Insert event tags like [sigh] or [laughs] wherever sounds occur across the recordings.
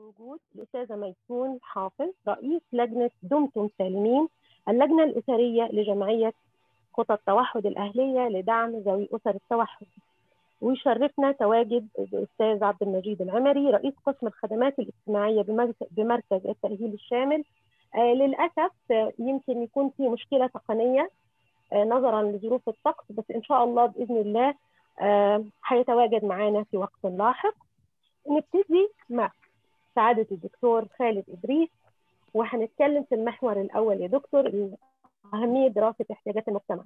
وجود الأستاذة ميسون حافظ رئيس لجنة دمتم سالمين اللجنة الأسرية لجمعية خطط التوحد الأهلية لدعم ذوي أسر التوحد. ويشرفنا تواجد الأستاذ عبد المجيد العمري رئيس قسم الخدمات الاجتماعية بمركز التأهيل الشامل. آه للأسف آه يمكن يكون في مشكلة تقنية آه نظرا لظروف الطقس بس إن شاء الله بإذن الله هيتواجد معنا في وقت لاحق. نبتدي مع سعادة الدكتور خالد إدريس وهنتكلم في المحور الأول يا دكتور أهمية دراسة احتياجات المجتمع.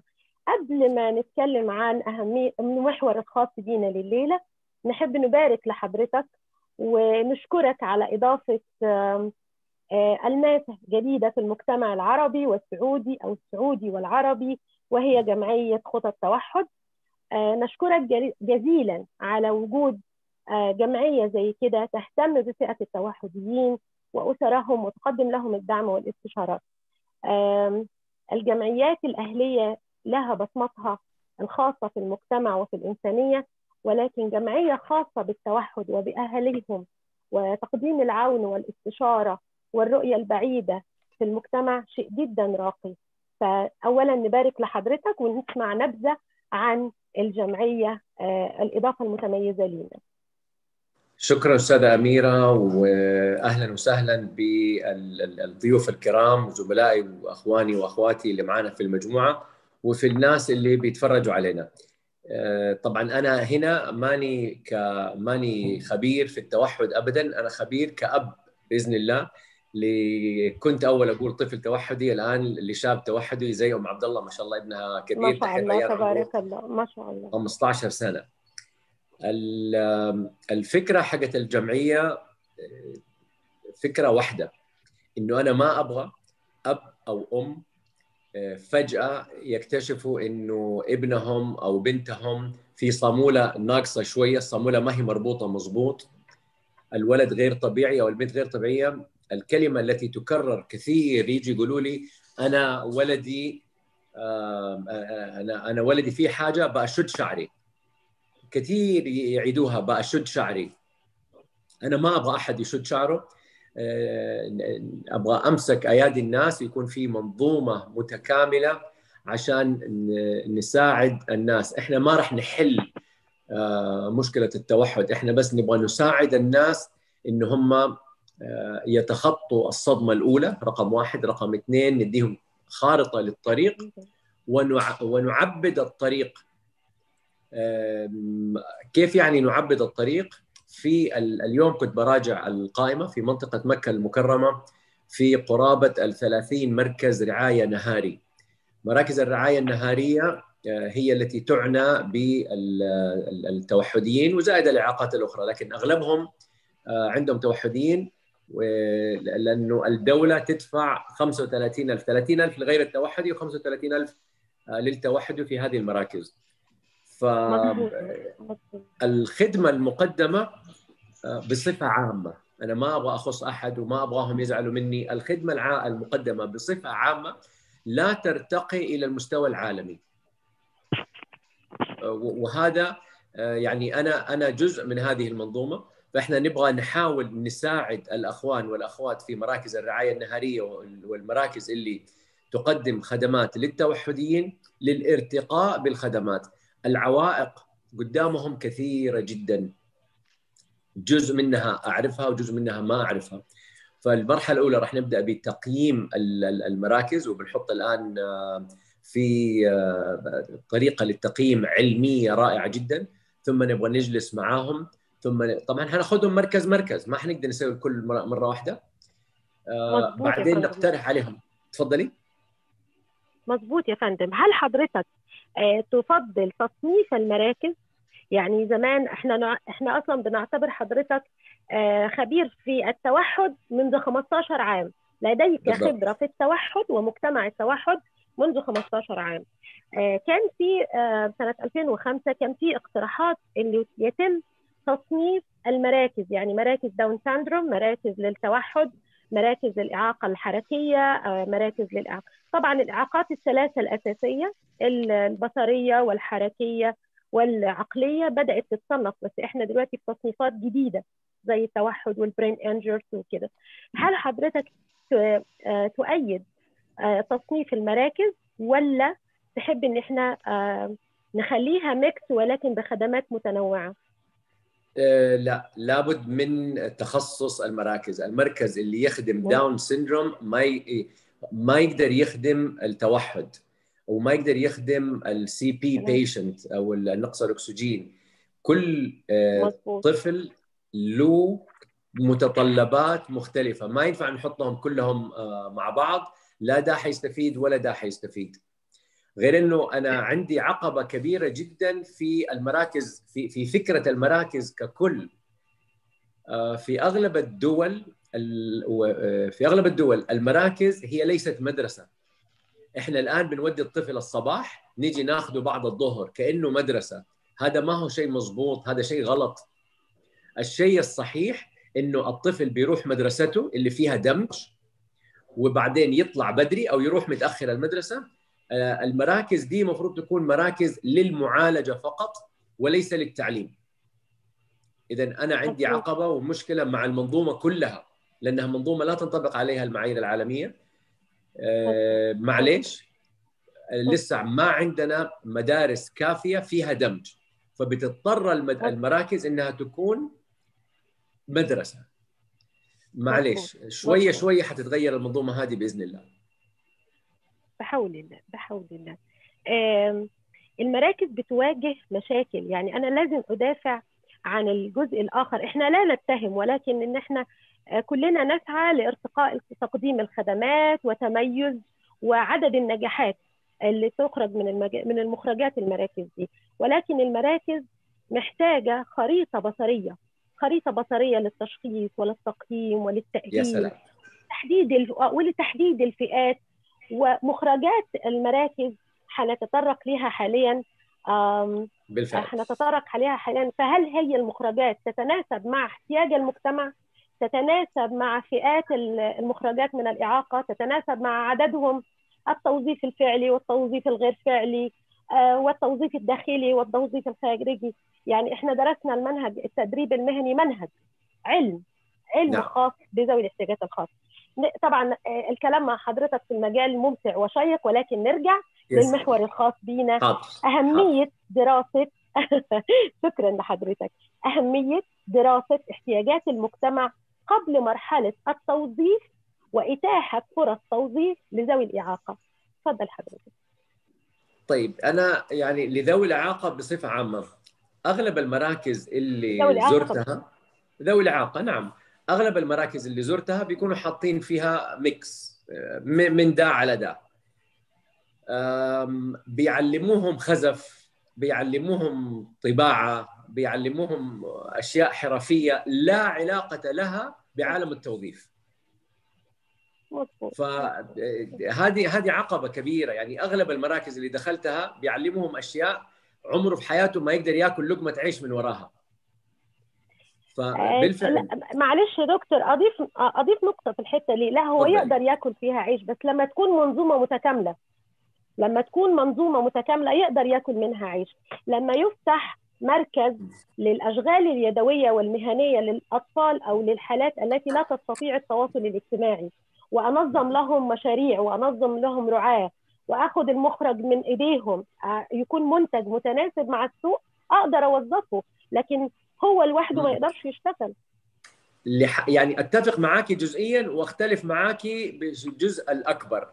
قبل ما نتكلم عن أهمية المحور الخاص بينا لليلة نحب نبارك لحضرتك ونشكرك على إضافة ألماس جديدة في المجتمع العربي والسعودي أو السعودي والعربي وهي جمعية خطط التوحد نشكرك جزيلا على وجود جمعية زي كده تهتم بفئة التوحديين وأسرهم وتقدم لهم الدعم والاستشارات. الجمعيات الأهلية لها بصمتها الخاصة في المجتمع وفي الإنسانية ولكن جمعية خاصة بالتوحد وبأهلهم وتقديم العون والاستشارة والرؤية البعيدة في المجتمع شيء جدا راقي. فأولا نبارك لحضرتك ونسمع نبذة عن الجمعية الإضافة المتميزة لنا شكرا أستاذة أميرة واهلا وسهلا بالضيوف الكرام وزملائي وأخواني وأخواتي اللي معنا في المجموعة وفي الناس اللي بيتفرجوا علينا. طبعا أنا هنا ماني ك ماني خبير في التوحد ابدا أنا خبير كأب بإذن الله اللي كنت أول أقول طفل توحدي الآن اللي شاب توحدي زي ام عبد الله ما شاء الله ابنها كبير ما شاء الله تبارك الله ما شاء الله. 15 سنة. الفكرة حقت الجمعية فكرة واحدة إنه أنا ما أبغى أب أو أم فجأة يكتشفوا إنه ابنهم أو بنتهم في صامولة ناقصة شوية الصامولة ما هي مربوطة مضبوط الولد غير طبيعي أو البنت غير طبيعية. الكلمة التي تكرر كثير يجي يقولوا لي أنا ولدي أنا أنا ولدي في حاجة بشد شعري. كثير يعيدوها بأشد شعري. أنا ما أبغى أحد يشد شعره. أبغى أمسك أيادي الناس يكون في منظومة متكاملة عشان نساعد الناس. إحنا ما راح نحل مشكلة التوحد. إحنا بس نبغى نساعد الناس إن هم يتخطوا الصدمة الأولى رقم واحد. رقم اثنين نديهم خارطة للطريق ونعبد الطريق كيف يعني نعبد الطريق؟ في اليوم كنت براجع القائمة في منطقة مكة المكرمة في قرابة الثلاثين مركز رعاية نهاري. مراكز الرعاية النهارية هي التي تعنى بالتوحديين وزائد الإعاقات الأخرى لكن أغلبهم عندهم توحديين لأنه الدولة تدفع 35000 30000 لغير التوحدي و35000 للتوحدي في هذه المراكز. فالخدمه المقدمة بصفة عامة. أنا ما أبغى أخص أحد وما أبغاهم يزعلوا مني. الخدمة المقدمة بصفة عامة لا ترتقي إلى المستوى العالمي. وهذا يعني أنا أنا جزء من هذه المنظومة. فإحنا نبغى نحاول نساعد الأخوان والأخوات في مراكز الرعاية النهارية والمراكز اللي تقدم خدمات للتوحديين للارتقاء بالخدمات. العوائق قدامهم كثيرة جدا. جزء منها أعرفها وجزء منها ما أعرفها. فالمرحلة الأولى راح نبدأ بتقييم المراكز وبنحط الآن في طريقة للتقييم علمية رائعة جدا. ثم نبغى نجلس معاهم. ثم طبعا حناخذهم مركز مركز. ما حنقدر نسوي الكل مرة واحدة. بعدين نقترح عليهم. تفضلي. مظبوط يا فندم. هل حضرتك تفضل تصنيف المراكز. يعني زمان إحنا إحنا أصلا بنعتبر حضرتك خبير في التوحد منذ 15 عام. لديك. خبرة في التوحد ومجتمع التوحد منذ 15 عام. كان في سنة 2005 كان في اقتراحات اللي يتم تصنيف المراكز. يعني مراكز Down syndrome مراكز للتوحد مراكز للإعاقة الحركية مراكز للإعاقة. طبعا الإعاقات الثلاثة الأساسية البصرية والحركية والعقلية بدأت تتصنف بس إحنا دلوقتي في تصنيفات جديدة زي التوحد وال brain injuries وكده. هل حضرتك تؤيد تصنيف المراكز ولا تحب إن إحنا نخليها mix ولكن بخدمات متنوعة؟ لا لابد من تخصص المراكز. المركز اللي يخدم Down syndrome ما ي... ما يقدر يخدم التوحد. وما يقدر يخدم ال CP patient أو النقص الأكسجين. كل أه طفل له متطلبات مختلفة. ما ينفع نحطهم كلهم أه مع بعض. لا ده حيستفيد ولا ده حيستفيد غير إنه أنا عندي عقبة كبيرة جدا في المراكز في في فكرة المراكز ككل. في أغلب الدول في أغلب الدول المراكز هي ليست مدرسة. إحنا الآن بنودي الطفل الصباح نيجي ناخذه بعد الظهر كأنه مدرسة. هذا ما هو شيء مضبوط هذا شيء غلط. الشيء الصحيح إنه الطفل بيروح مدرسته اللي فيها دمج وبعدين يطلع بدري أو يروح متأخر المدرسة. المراكز دي المفروض تكون مراكز للمعالجة فقط وليس للتعليم. اذا أنا عندي عقبة ومشكلة مع المنظومة كلها لأنها منظومة لا تنطبق عليها المعايير العالمية. آه معليش. لسه ما عندنا مدارس كافية فيها دمج. فبتضطر المراكز إنها تكون مدرسة. معليش. شوية شوية حتتغير المنظومة هذه بإذن الله. بحول الله بحول الله المراكز بتواجه مشاكل. يعني أنا لازم أدافع عن الجزء الآخر. إحنا لا نتهم ولكن إن إحنا كلنا نسعى لارتقاء تقديم الخدمات وتميز وعدد النجاحات اللي تخرج من المج... من المخرجات المراكز دي. ولكن المراكز محتاجة خريطة بصرية خريطة بصرية للتشخيص وللتقييم وللتأهيل يا سلام. تحديد الف... ولتحديد الفئات. ومخرجات المراكز حنتطرق لها حاليا بالفعل. حنتطرق عليها حاليا. فهل هي المخرجات تتناسب مع احتياج المجتمع؟ تتناسب مع فئات المخرجات من الإعاقة تتناسب مع عددهم التوظيف الفعلي والتوظيف الغير فعلي والتوظيف الداخلي والتوظيف الخارجي يعني إحنا درسنا المنهج التدريب المهني منهج علم علم نعم. خاص بذوي الاحتياجات الخاصه طبعا الكلام مع حضرتك في المجال ممتع وشيق ولكن نرجع يس. للمحور الخاص بينا حاضر. أهمية حاضر. دراسة [laughs] شكرا لحضرتك أهمية دراسة احتياجات المجتمع قبل مرحلة التوظيف وإتاحة فرص توظيف لذوي الإعاقة. تفضل حضرتك. طيب أنا يعني لذوي الإعاقة بصفة عامة أغلب المراكز اللي زرتها ذوي الإعاقة نعم. أغلب المراكز اللي زرتها بيكونوا حاطين فيها ميكس من ده على ده بيعلموهم خزف بيعلموهم طباعة بيعلموهم أشياء حرفية لا علاقة لها بعالم التوظيف. فهذه هذه عقبة كبيرة. يعني أغلب المراكز اللي دخلتها بيعلموهم أشياء عمره في حياته ما يقدر ياكل لقمة عيش من وراها. فبالفعل معلش يا دكتور أضيف أضيف نقطة في الحتة دي. لا هو. يقدر ياكل فيها عيش بس لما تكون منظومة متكاملة لما تكون منظومة متكاملة يقدر ياكل منها عيش. لما يفتح مركز للأشغال اليدوية والمهنية للأطفال أو للحالات التي لا تستطيع التواصل الاجتماعي. وأنظم لهم مشاريع وأنظم لهم رعاة. وأخذ المخرج من إيديهم. يكون منتج متناسب مع السوق. أقدر أوظفه لكن هو لوحده ما يقدرش يشتغل. يعني أتفق معاكي جزئيا وأختلف معاكي بالجزء الأكبر.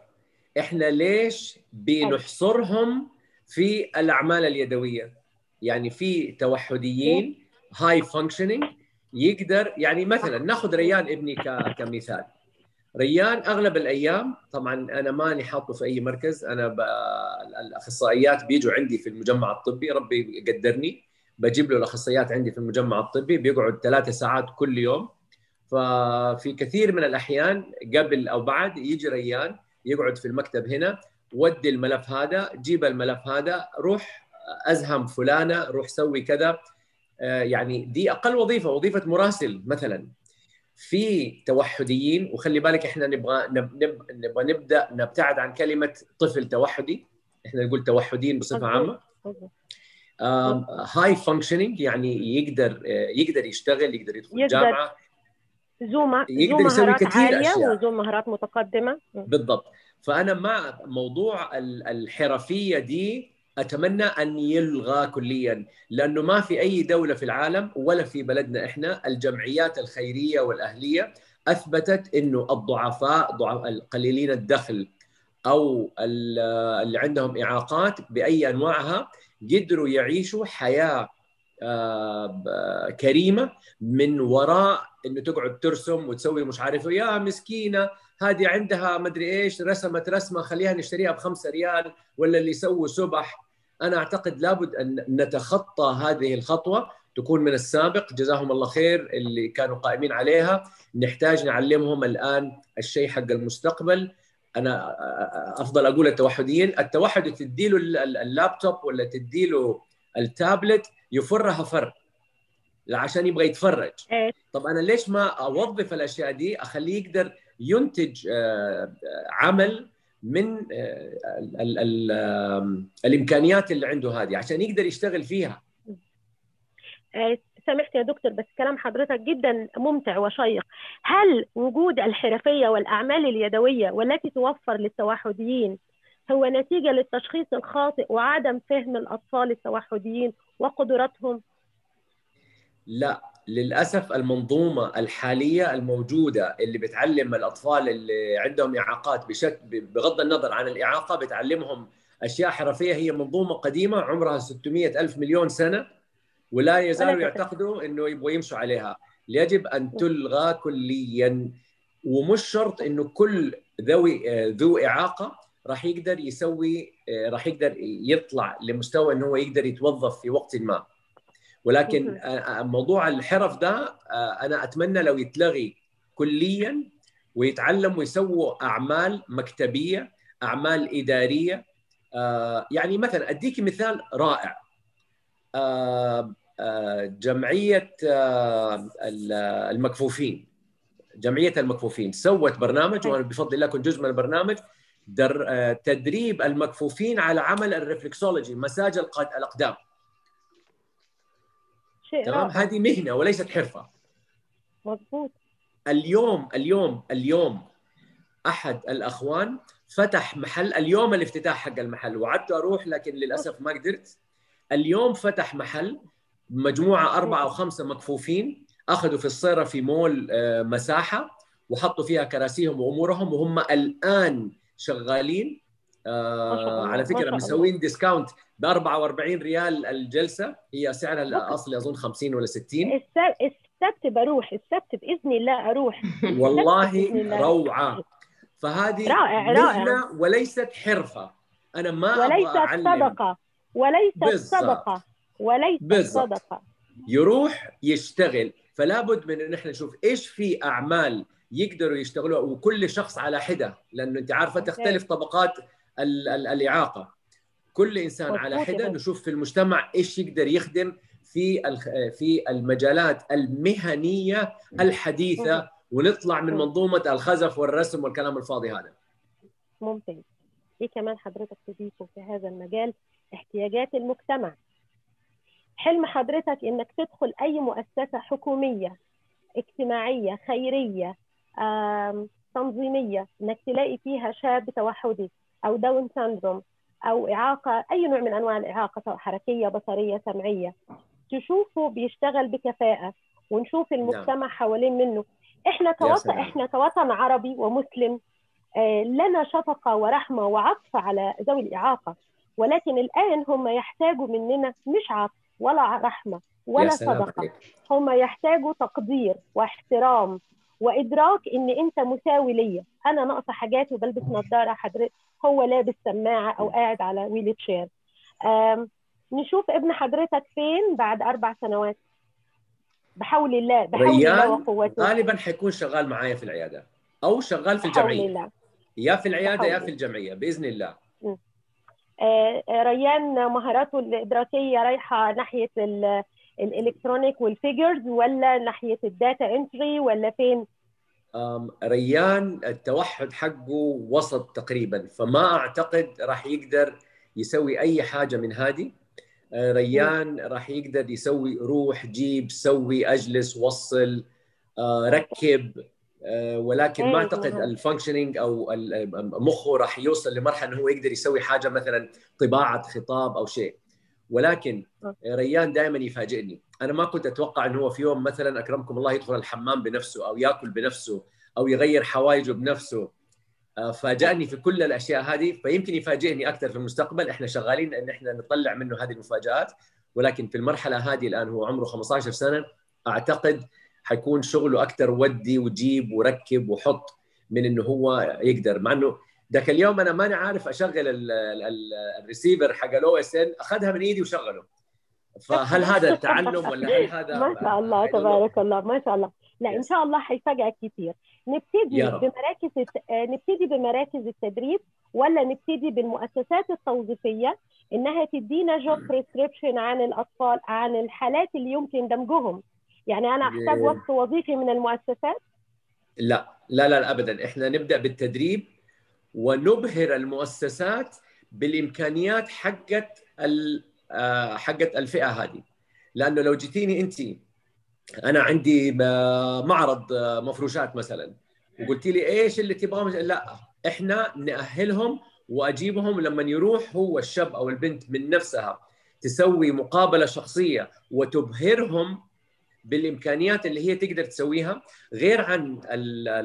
إحنا ليش بنحصرهم في الأعمال اليدوية؟ يعني في توحديين high functioning يقدر يعني مثلا ناخذ ريان ابني. كمثال ريان أغلب الأيام طبعا أنا ماني حاطه في أي مركز أنا. الأخصائيات بيجوا عندي في المجمع الطبي ربي يقدرني بجيب له الأخصائيات عندي في المجمع الطبي بيقعد ثلاثة ساعات كل يوم ففي كثير من الأحيان قبل أو بعد يجي ريان يقعد في المكتب هنا ودي الملف هذا جيب الملف هذا روح أزهم فلانة روح سوي كذا. يعني دي أقل وظيفة وظيفة مراسل مثلا. في توحديين وخلي بالك إحنا نبغى نبغى نبدأ نبتعد عن كلمة طفل توحدي. إحنا نقول توحديين بصفة عامة. هاي فانكشنينج يعني يقدر يقدر يشتغل يقدر يدخل يقدر جامعة. ذو م- يقدر ذو يسوي مهارات كثير عالية أشياء. وذو مهارات متقدمة. بالضبط. فأنا مع موضوع ال- الحرفية دي أتمنى أن يلغى كليا لأنه ما في أي دولة في العالم ولا في بلدنا إحنا الجمعيات الخيرية والأهلية أثبتت إنه الضعفاء ضعف القليلين الدخل أو ال- اللي عندهم إعاقات بأي أنواعها قدروا يعيشوا حياة آه، كريمة من وراء إنه تقعد ترسم وتسوي مش عارف إيه. يا مسكينة هذه عندها مدري إيش رسمت رسمة خليها نشتريها بخمسة ريال ولا اللي يسووا سبح. أنا أعتقد لابد أن نتخطى هذه الخطوة تكون من السابق. جزاهم الله خير اللي كانوا قائمين عليها. نحتاج نعلمهم الآن الشيء حق المستقبل. أنا أفضل أقول التوحديين. التوحد تديله ال- ال- اللابتوب ولا تديله التابلت يفرها فر. عشان يبغى يتفرج. طب أنا ليش ما أوظف الأشياء دي؟ أخليه يقدر ينتج آه، عمل من آه، ال- ال- ال- آم، الإمكانيات اللي عنده هذه عشان يقدر يشتغل فيها. آه، سامحت يا دكتور بس كلام حضرتك جدا ممتع وشيق. هل وجود الحرفية والأعمال اليدوية والتي توفر للتوحديين هو نتيجة للتشخيص الخاطئ وعدم فهم الأطفال التوحديين وقدراتهم؟ لا. للأسف المنظومة الحالية الموجودة اللي بتعلم الأطفال اللي عندهم إعاقات بشكل بغض النظر عن الإعاقة بتعلمهم أشياء حرفية هي منظومة قديمة عمرها 600 ألف مليون سنة ولا يزالوا. يعتقدوا إنه يبغوا يمشوا عليها يجب أن تلغى كليا ومش شرط إنه كل ذوي آه، ذو إعاقة راح يقدر يسوي آه، راح يقدر يطلع لمستوى إنه هو يقدر يتوظف في وقت ما ولكن موضوع الحرف ده أنا أتمنى لو يتلغي كليا ويتعلم ويسووا أعمال مكتبية أعمال إدارية. يعني مثلا أديك مثال رائع. جمعية ال- المكفوفين. جمعية المكفوفين سوت برنامج وأنا بفضل الله كنت جزء من البرنامج در تدريب المكفوفين على عمل الرفلكسولوجي مساج الأقدام. شيء تمام؟ هذه مهنة وليست حرفة. مضبوط. اليوم اليوم اليوم أحد الأخوان فتح محل اليوم الافتتاح حق المحل وعدت أروح لكن للأسف ما قدرت. اليوم فتح محل مجموعة أربعة أو خمسة مكفوفين أخذوا في الصيرة في مول آه، مساحة وحطوا فيها كراسيهم وأمورهم وهم الآن شغالين آه على فكرة مسوين ديسكاونت ب 44 ريال الجلسة هي سعرها. الاصلي أظن 50 ولا 60 السبت بروح السبت بإذن الله أروح. والله. روعة. فهذه رائع، رائع. وليست حرفة. أنا ما وليست صدقة. وليست. صدقة. وليست. صدقة. يروح يشتغل. فلا بد من إن إحنا نشوف إيش في أعمال يقدروا يشتغلوها وكل شخص على حدة لأنه أنت عارفة تختلف طبقات ال- ال- الإعاقة. كل إنسان على فندم. نشوف في المجتمع إيش يقدر يخدم في في المجالات المهنية الحديثة ونطلع من منظومة الخزف والرسم والكلام الفاضي هذا. ممتاز. إيه كمان حضرتك تضيفه في هذا المجال احتياجات المجتمع. حلم حضرتك إنك تدخل أي مؤسسة حكومية اجتماعية خيرية تنظيمية إنك تلاقي فيها شاب توحدي. أو Down syndrome أو إعاقة أي نوع من أنواع الإعاقة سواء حركية بصرية سمعية. تشوفه بيشتغل بكفاءة ونشوف المجتمع حوالين منه. إحنا كوطن. إحنا كوطن عربي ومسلم. آه، لنا شفقة ورحمة وعطف على ذوي الإعاقة. ولكن الآن هم يحتاجوا مننا مش عطف ولا رحمة يا ولا عليك. هم يحتاجوا تقدير واحترام. وإدراك إن أنت مساوي ليا. أنا ناقصة حاجات وبلبس نظارة حضرتك. هو لابس سماعة أو قاعد على ويل تشير نشوف ابن حضرتك فين بعد أربع سنوات؟ بحول الله بحول الله ريان وقوته. غالبا حيكون شغال معايا في العيادة. أو شغال في بحول الجمعيه الله. يا في العيادة يا في الجمعية. بإذن الله. آه، ريان مهاراته الإدراكية رايحة ناحية ال- ال electronic وال figures ولا ناحية ال data entry ولا فين؟ ريان التوحد حقه وسط تقريبا فما أعتقد راح يقدر يسوي أي حاجة من هذه. آه، ريان راح يقدر يسوي روح جيب سوي أجلس وصل آه، ركب آه، ولكن ما أعتقد ال functioning أو مخه راح يوصل لمرحلة إنه هو يقدر يسوي حاجة مثلا طباعة خطاب أو شيء. ولكن ريان دائما يفاجئني. أنا ما كنت أتوقع إنه هو في يوم مثلا أكرمكم الله يدخل الحمام بنفسه أو يأكل بنفسه أو يغير حوايجه بنفسه. فاجأني في كل الأشياء هذه فيمكن يفاجئني أكثر في المستقبل. إحنا شغالين إن إحنا نطلع منه هذه المفاجآت. ولكن في المرحلة هذه الآن هو عمره 15 سنة. أعتقد حيكون شغله أكثر ودي وجيب وركب وحط من إنه هو يقدر. مع إنه ذاك اليوم أنا ماني عارف أشغل الريسيفر حق ال OSN أخذها من إيدي وشغله. فهل هذا التعلم ولا هل [laughs] هذا ما شاء الله تبارك الله ما شاء الله. لا إن شاء الله حيفاجئك كثير. نبتدي بمراكز نبتدي بمراكز التدريب ولا نبتدي بالمؤسسات التوظيفية؟ إنها تدينا جوب بريسكريبشن عن الأطفال عن الحالات اللي يمكن دمجهم. يعني أنا أحتاج وقت وظيفي من المؤسسات؟ لا لا لا ابدا. إحنا نبدأ بالتدريب ونبهر المؤسسات بالإمكانيات حقت حقت الفئة هذه. لأنه لو جيتيني أنت أنا عندي معرض مفروشات مثلا وقلت لي إيش اللي تبغاه لا إحنا نأهلهم وأجيبهم لما يروح هو الشاب أو البنت من نفسها تسوي مقابلة شخصية وتبهرهم بالإمكانيات اللي هي تقدر تسويها غير عن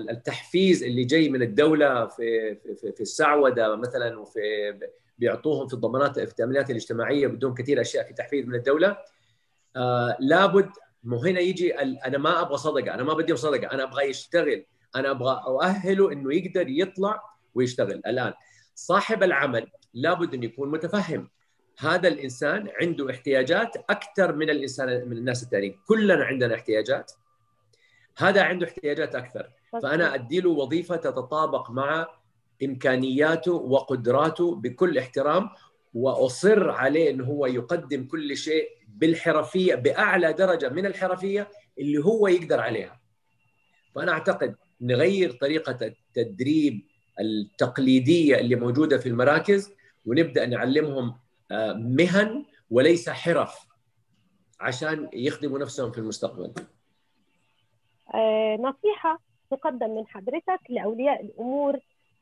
التحفيز اللي جاي من الدولة في في, في السعودة مثلا وفي بيعطوهم في الضمانات في التامينات الاجتماعية بدون كثير أشياء في تحفيز من الدولة آه لابد مو هنا يجي أنا ما أبغى صدقة أنا ما بدي صدقه أنا أبغى يشتغل أنا أبغى أؤهله إنه يقدر يطلع ويشتغل. الآن صاحب العمل لابد انه يكون متفهم. هذا الإنسان عنده احتياجات أكثر من الإنسان من الناس الثانيين كلنا عندنا احتياجات. هذا عنده احتياجات أكثر. فأنا أدي له وظيفة تتطابق مع إمكانياته وقدراته بكل احترام وأصر عليه إنه هو يقدم كل شيء بالحرفية بأعلى درجة من الحرفية اللي هو يقدر عليها. فأنا أعتقد نغير طريقة التدريب التقليدية اللي موجودة في المراكز ونبدأ نعلمهم مهن وليس حرف عشان يخدموا نفسهم في المستقبل. آه نصيحة تقدم من حضرتك لأولياء الأمور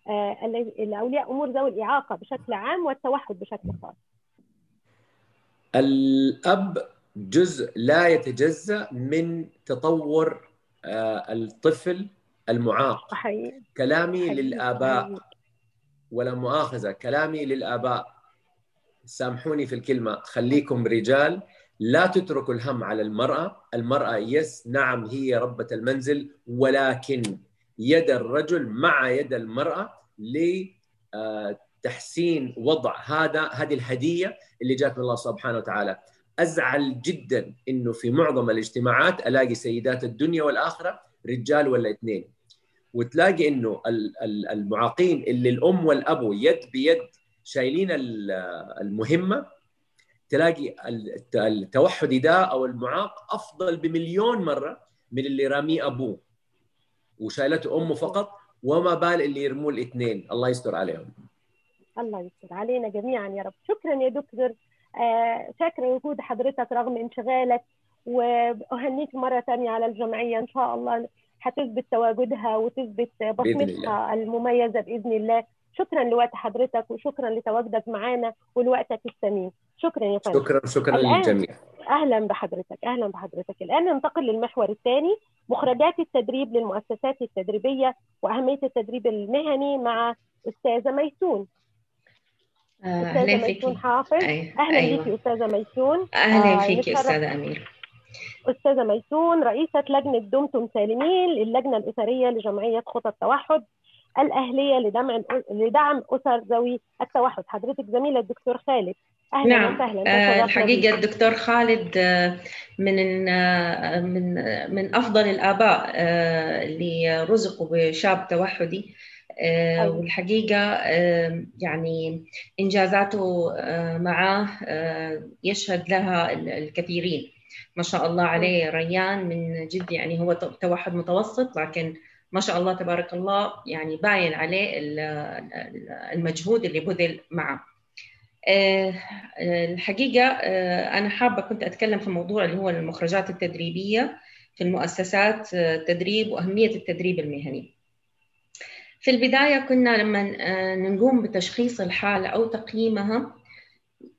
آه لأولياء أمور ذوي الإعاقة بشكل عام والتوحد بشكل خاص. الأب جزء لا يتجزأ من تطور آه الطفل المعاق. صحيح. كلامي صحيح. للآباء ولا مؤاخذة كلامي للآباء سامحوني في الكلمة خليكم رجال لا تتركوا الهم على المرأة، المرأة يس نعم هي ربة المنزل ولكن يد الرجل مع يد المرأة لتحسين وضع هذا هذه الهدية اللي جات من الله سبحانه وتعالى. أزعل جدا إنه في معظم الاجتماعات ألاقي سيدات الدنيا والآخرة رجال ولا اثنين. وتلاقي إنه المعاقين اللي الأم والابو يد بيد شايلين المهمة تلاقي التوحدي ده أو المعاق أفضل بمليون مرة من اللي راميه أبوه وشايلته أمه فقط وما بال اللي يرموه الاثنين. الله يستر عليهم. الله يستر علينا جميعا يا رب. شكرا يا دكتور. آه شاكرة وجود حضرتك رغم انشغالك وأهنيك مرة ثانية على الجمعية. إن شاء الله هتثبت تواجدها وتثبت بصمتها المميزة بإذن الله. شكرا لوقت حضرتك وشكرا لتواجدك معنا ولوقتك الثمين شكرا يا فندم. شكرا شكرا للجميع. أهلا بحضرتك أهلا بحضرتك. الآن ننتقل للمحور الثاني مخرجات التدريب للمؤسسات التدريبية وأهمية التدريب المهني مع أستاذة ميسون. أهلا ميسون حافظ. أهلا أيوة. بيكي أستاذة ميسون. أهلا آه فيكي أستاذة امير أستاذة ميسون رئيسة لجنة دمتم سالمين اللجنة الاسريه لجمعية خطى التوحد. الأهلية لدعم لدعم أسر ذوي التوحد. حضرتك زميلة الدكتور خالد. أهلا نعم. وسهلا. آه الحقيقة الدكتور خالد من من من أفضل الآباء اللي رزقوا بشاب توحدي. أيوة. والحقيقة يعني إنجازاته معاه يشهد لها الكثيرين. ما شاء الله عليه ريان من جد يعني هو توحد متوسط لكن ما شاء الله تبارك الله يعني باين عليه المجهود اللي بذل معه. الحقيقة أنا حابة كنت أتكلم في موضوع اللي هو المخرجات التدريبية في المؤسسات التدريب وأهمية التدريب المهني. في البداية كنا لما نقوم بتشخيص الحالة أو تقييمها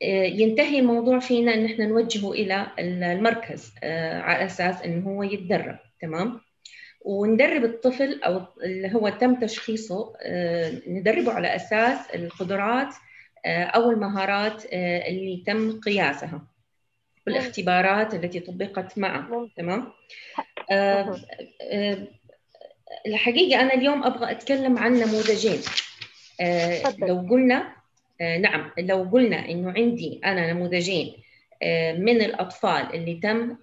ينتهي الموضوع فينا إن إحنا نوجهه إلى المركز على أساس انه هو يتدرب تمام؟ وندرب الطفل أو اللي هو تم تشخيصه ندربه على أساس القدرات أو المهارات اللي تم قياسها والاختبارات التي طبقت معه. تمام؟ الحقيقة أنا اليوم أبغى أتكلم عن نموذجين. لو قلنا نعم لو قلنا إنه عندي أنا نموذجين من الأطفال اللي تم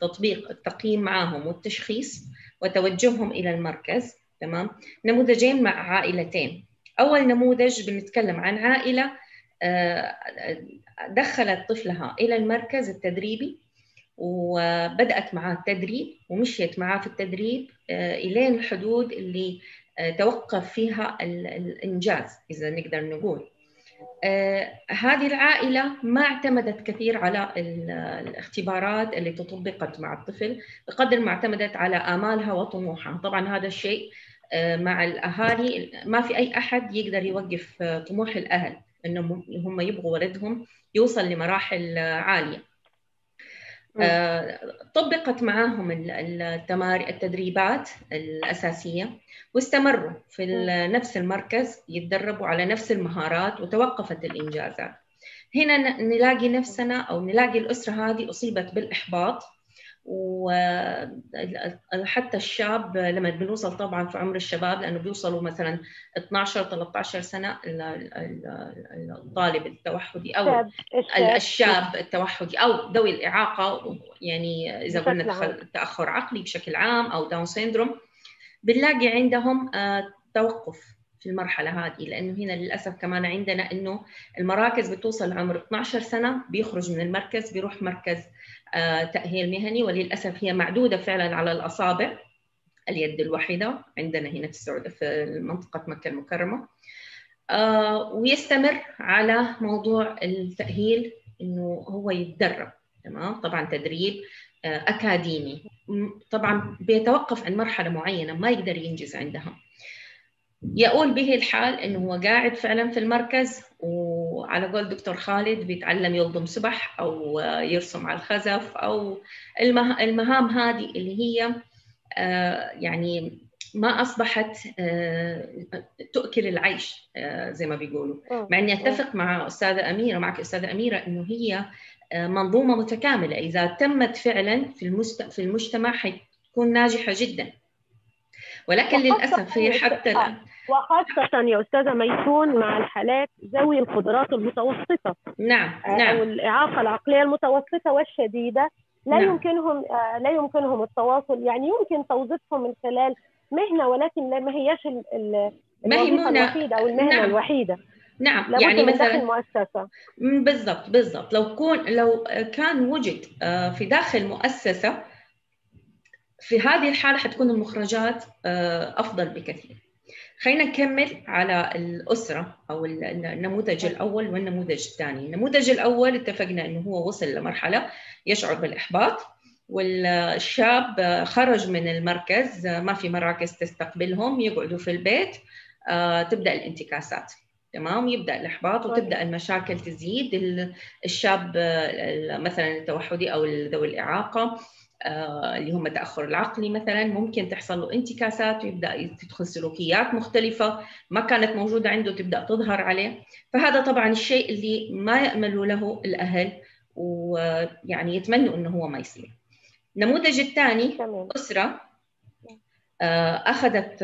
تطبيق التقييم معهم والتشخيص وتوجههم إلى المركز تمام؟ نموذجين مع عائلتين. أول نموذج بنتكلم عن عائلة دخلت طفلها إلى المركز التدريبي وبدأت معاه التدريب ومشيت معاه في التدريب الين الحدود اللي توقف فيها الإنجاز إذا نقدر نقول. آه هذه العائلة ما اعتمدت كثير على الاختبارات اللي تطبقت مع الطفل بقدر ما اعتمدت على آمالها وطموحها. طبعا هذا الشيء آه مع الأهالي ما في أي أحد يقدر يوقف آه طموح الأهل إنهم هم يبغوا ولدهم يوصل لمراحل عالية. طبقت معاهم التمارين التدريبات الأساسية واستمروا في نفس المركز يتدربوا على نفس المهارات وتوقفت الإنجازات. هنا نلاقي نفسنا أو نلاقي الأسرة هذه أصيبت بالإحباط. وحتى الشاب لما بنوصل طبعا في عمر الشباب لأنه بيوصلوا مثلا 12 13 سنة الطالب التوحدي أو الشاب التوحدي أو ذوي الإعاقة يعني إذا قلنا تأخر عقلي بشكل عام أو Down syndrome بنلاقي عندهم توقف في المرحلة هذه لأنه هنا للأسف كمان عندنا إنه المراكز بتوصل لعمر 12 سنة بيخرج من المركز بيروح مركز تأهيل مهني وللأسف هي معدودة فعلا على الأصابع اليد الواحدة عندنا هنا في السعودية في منطقة مكة المكرمة. ويستمر على موضوع التأهيل إنه هو يتدرب تمام؟ طبعا تدريب أكاديمي. طبعا بيتوقف عن مرحلة معينة ما يقدر ينجز عندها. يقول به الحال إنه هو قاعد فعلا في المركز وعلى قول دكتور خالد بيتعلم يلضم سبح أو يرسم على الخزف أو المهام هذه اللي هي يعني ما أصبحت تؤكل العيش زي ما بيقولوا. مع إني أتفق مع أستاذة أميرة معك أستاذة أميرة إنه هي منظومة متكاملة. إذا تمت فعلا في في المجتمع حتكون ناجحة جدا. ولكن للأسف هي حتى الان وخاصة يا أستاذة ميسون مع الحالات ذوي القدرات المتوسطة. نعم نعم. أو الإعاقة العقلية المتوسطة والشديدة. لا نعم. يمكنهم لا يمكنهم التواصل. يعني يمكن توظيفهم من خلال مهنة ولكن لا ما هياش الوظيفة الوحيدة أو المهنة نعم. الوحيدة. نعم يعني مثلا المؤسسة بالضبط بالضبط. لو كون لو كان وجد في داخل مؤسسة في هذه الحالة حتكون المخرجات أفضل بكثير. خلينا نكمل على الأسرة أو النموذج الأول والنموذج الثاني. النموذج الأول اتفقنا أنه هو وصل لمرحلة يشعر بالإحباط والشاب خرج من المركز ما في مراكز تستقبلهم يقعدوا في البيت تبدأ الانتكاسات. تمام؟ يبدأ الإحباط وتبدأ المشاكل تزيد الشاب مثلا التوحدي أو ذوي الإعاقة. اللي هم التاخر العقلي مثلا. ممكن تحصل له انتكاسات ويبدا تدخل سلوكيات مختلفة ما كانت موجودة عنده تبدأ تظهر عليه. فهذا طبعا الشيء اللي ما ياملوا له الأهل ويعني يتمنوا إنه هو ما يصير. النموذج الثاني أسرة. أخذت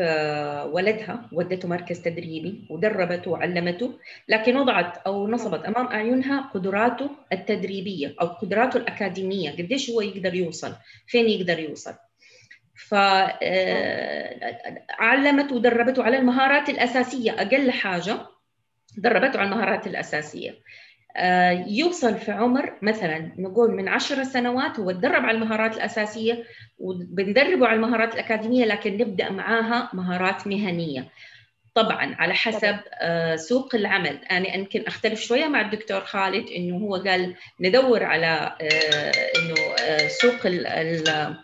ولدها ودته مركز تدريبي ودربته وعلمته لكن وضعت أو نصبت أمام أعينها قدراته التدريبية أو قدراته الأكاديمية. قديش هو يقدر يوصل؟ فين يقدر يوصل؟ فعلمت ودربته على المهارات الأساسية. أقل حاجة دربته على المهارات الأساسية. يوصل في عمر مثلا نقول من عشر سنوات هو تدرب على المهارات الأساسية وبندربه على المهارات الأكاديمية لكن نبدأ معاها مهارات مهنية. طبعا على حسب سوق العمل. أنا يمكن أختلف شوية مع الدكتور خالد إنه هو قال ندور على إنه سوق ال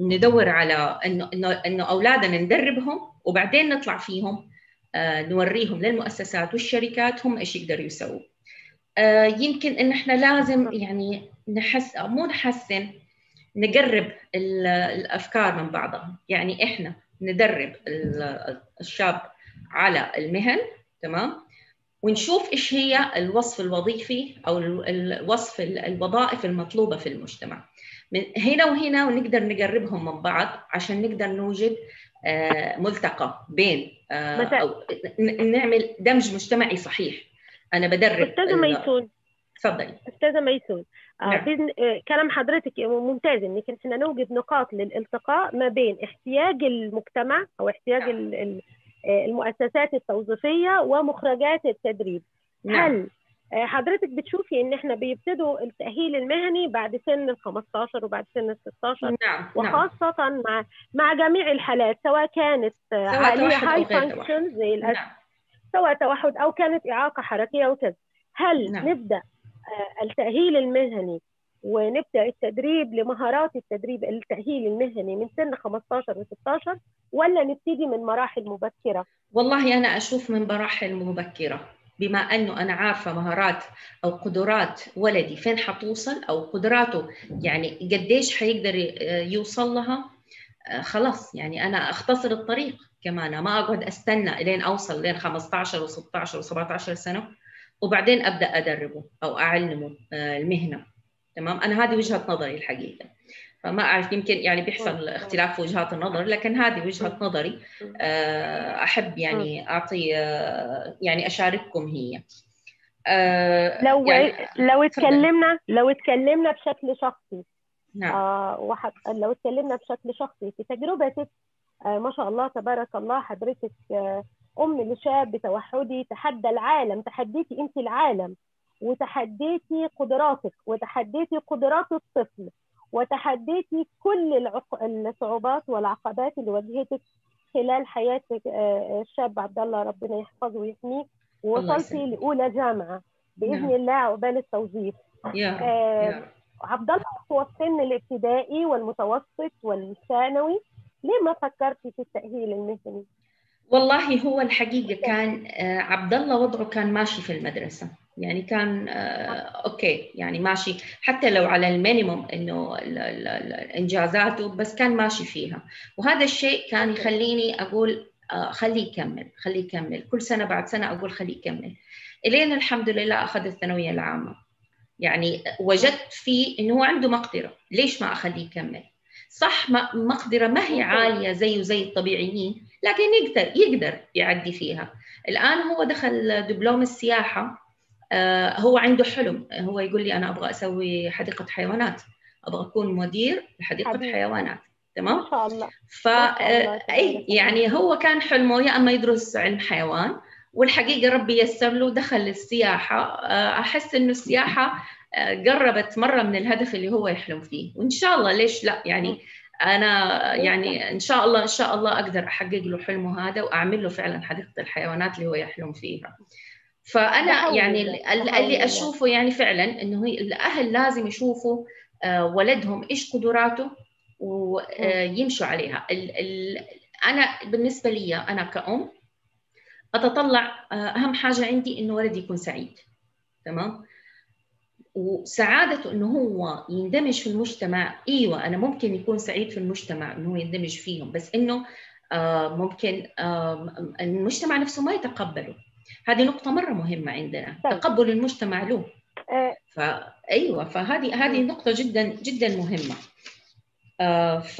ندور على إنه إنه إنه أولادنا ندربهم وبعدين نطلع فيهم. نوريهم للمؤسسات والشركات هم إيش يقدروا يسووا. يمكن إن إحنا لازم يعني نحس أو مو نحسن نقرب الأفكار من بعضها يعني إحنا ندرب الشاب على المهن تمام؟ ونشوف إيش هي الوصف الوظيفي أو الوصف الوظائف المطلوبة في المجتمع. من هنا وهنا ونقدر نقربهم من بعض عشان نقدر نوجد ملتقى بين أو نعمل دمج مجتمعي صحيح أنا بدرب أستاذة ميسون تفضلي أستاذة ميسون نعم. كلام حضرتك ممتاز إنك إحنا نوجد نقاط للالتقاء ما بين احتياج المجتمع أو احتياج نعم. المؤسسات التوظيفية ومخرجات التدريب نعم. هل حضرتك بتشوفي إن إحنا بيبتدوا التأهيل المهني بعد سن ال 15 وبعد سن ال 16 نعم. وخاصة نعم. مع مع جميع الحالات سواء كانت سواء عاليه هاي فانكشن زي. نعم. سواء توحد أو كانت إعاقة حركية وكذا هل نعم. نبدأ التأهيل المهني ونبدأ التدريب لمهارات التدريب التأهيل المهني من سن 15 و 16 ولا نبتدي من مراحل مبكرة؟ والله أنا أشوف من مراحل مبكرة بما أنه أنا عارفة مهارات أو قدرات ولدي فين حتوصل أو قدراته يعني قديش حيقدر يوصل لها خلاص يعني أنا أختصر الطريق كمان ما أقعد أستنى لين أوصل لين 15 و16 و17 سنة وبعدين أبدأ أدربه أو أعلمه المهنة. تمام؟ أنا هذه وجهة نظري الحقيقة. فما أعرف يمكن يعني بيحصل اختلاف في وجهات النظر لكن هذه وجهة نظري أحب يعني أعطي يعني أشارككم هي. لو يعني لو اتكلمنا لو اتكلمنا بشكل شخصي. نعم. آه لو اتكلمنا بشكل شخصي في تجربتك آه ما شاء الله تبارك الله حضرتك آه أم لشاب توحدي تحدى العالم تحديتي أنت العالم وتحديتي قدراتك وتحديتي قدرات الطفل. وتحديتي كل العق... الصعوبات والعقبات اللي واجهتك خلال حياتك الشاب عبد الله ربنا يحفظه ويحميه ووصلتي لأولى جامعة بإذن نعم. الله عقبال التوظيف. آه عبد الله هو السن الابتدائي والمتوسط والثانوي ليه ما فكرتي في التأهيل المهني؟ والله هو الحقيقة كان عبد الله وضعه كان ماشي في المدرسة. يعني كان okay يعني ماشي. حتى لو على ال minimum إنه انجازاته بس كان ماشي فيها. وهذا الشيء كان يخليني أقول خليه يكمل خليه يكمل. كل سنة بعد سنة أقول خليه يكمل. إلين الحمد لله أخذ الثانوية العامة. يعني وجدت فيه إنه هو عنده مقدرة. ليش ما أخليه يكمل؟ صح مقدرة ما هي عالية زيه زي الطبيعيين لكن يقدر يقدر يعدي فيها. الآن هو دخل دبلوم السياحة هو عنده حلم. هو يقول لي أنا أبغى أسوي حديقة حيوانات. أبغى أكون مدير لحديقة حبيب. حيوانات. تمام؟ ما شاء الله. ف اي يعني هو كان حلمه يا أما يدرس علم حيوان والحقيقة ربي يسر له دخل السياحة. أحس إنه السياحة قربت مرة من الهدف اللي هو يحلم فيه. وإن شاء الله ليش لا؟ يعني أنا يعني إن شاء الله إن شاء الله أقدر أحقق له حلمه هذا وأعمل له فعلا حديقة الحيوانات اللي هو يحلم فيها. فأنا يعني اللي أشوفه يعني فعلا إنه الأهل لازم يشوفوا ولدهم إيش قدراته ويمشوا عليها. أنا بالنسبة لي أنا كأم أتطلع أهم حاجة عندي إنه ولدي يكون سعيد تمام؟ وسعادته إنه هو يندمج في المجتمع. إيوه أنا ممكن يكون سعيد في المجتمع إنه هو يندمج فيهم بس إنه آه ممكن آه المجتمع نفسه ما يتقبله. هذه نقطة مرة مهمة عندنا طيب. تقبل المجتمع له. آه. فايوه فهذه هذه نقطة جدا جدا مهمة. ف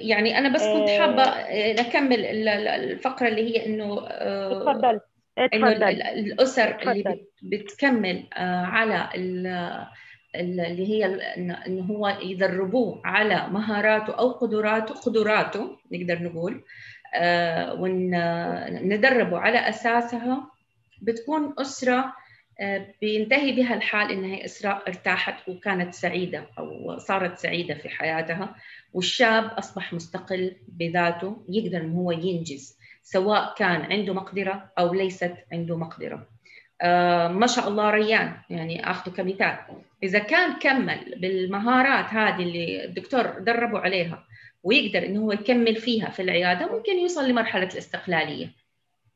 يعني أنا بس كنت حابة نكمل الفقرة اللي هي إنه تفضل. إنه الأسر اللي بتكمل على اللي هي انه هو يدربوه على مهاراته أو قدراته قدراته نقدر نقول وندربه على أساسها بتكون أسرة بينتهي بها الحال انها أسرة ارتاحت وكانت سعيدة أو صارت سعيدة في حياتها والشاب أصبح مستقل بذاته يقدر انه هو ينجز. سواء كان عنده مقدرة أو ليست عنده مقدرة. آه ما شاء الله ريان يعني أخذه كمثال إذا كان كمل بالمهارات هذه اللي الدكتور دربوا عليها ويقدر إنه هو يكمل فيها في العيادة ممكن يوصل لمرحلة الاستقلالية.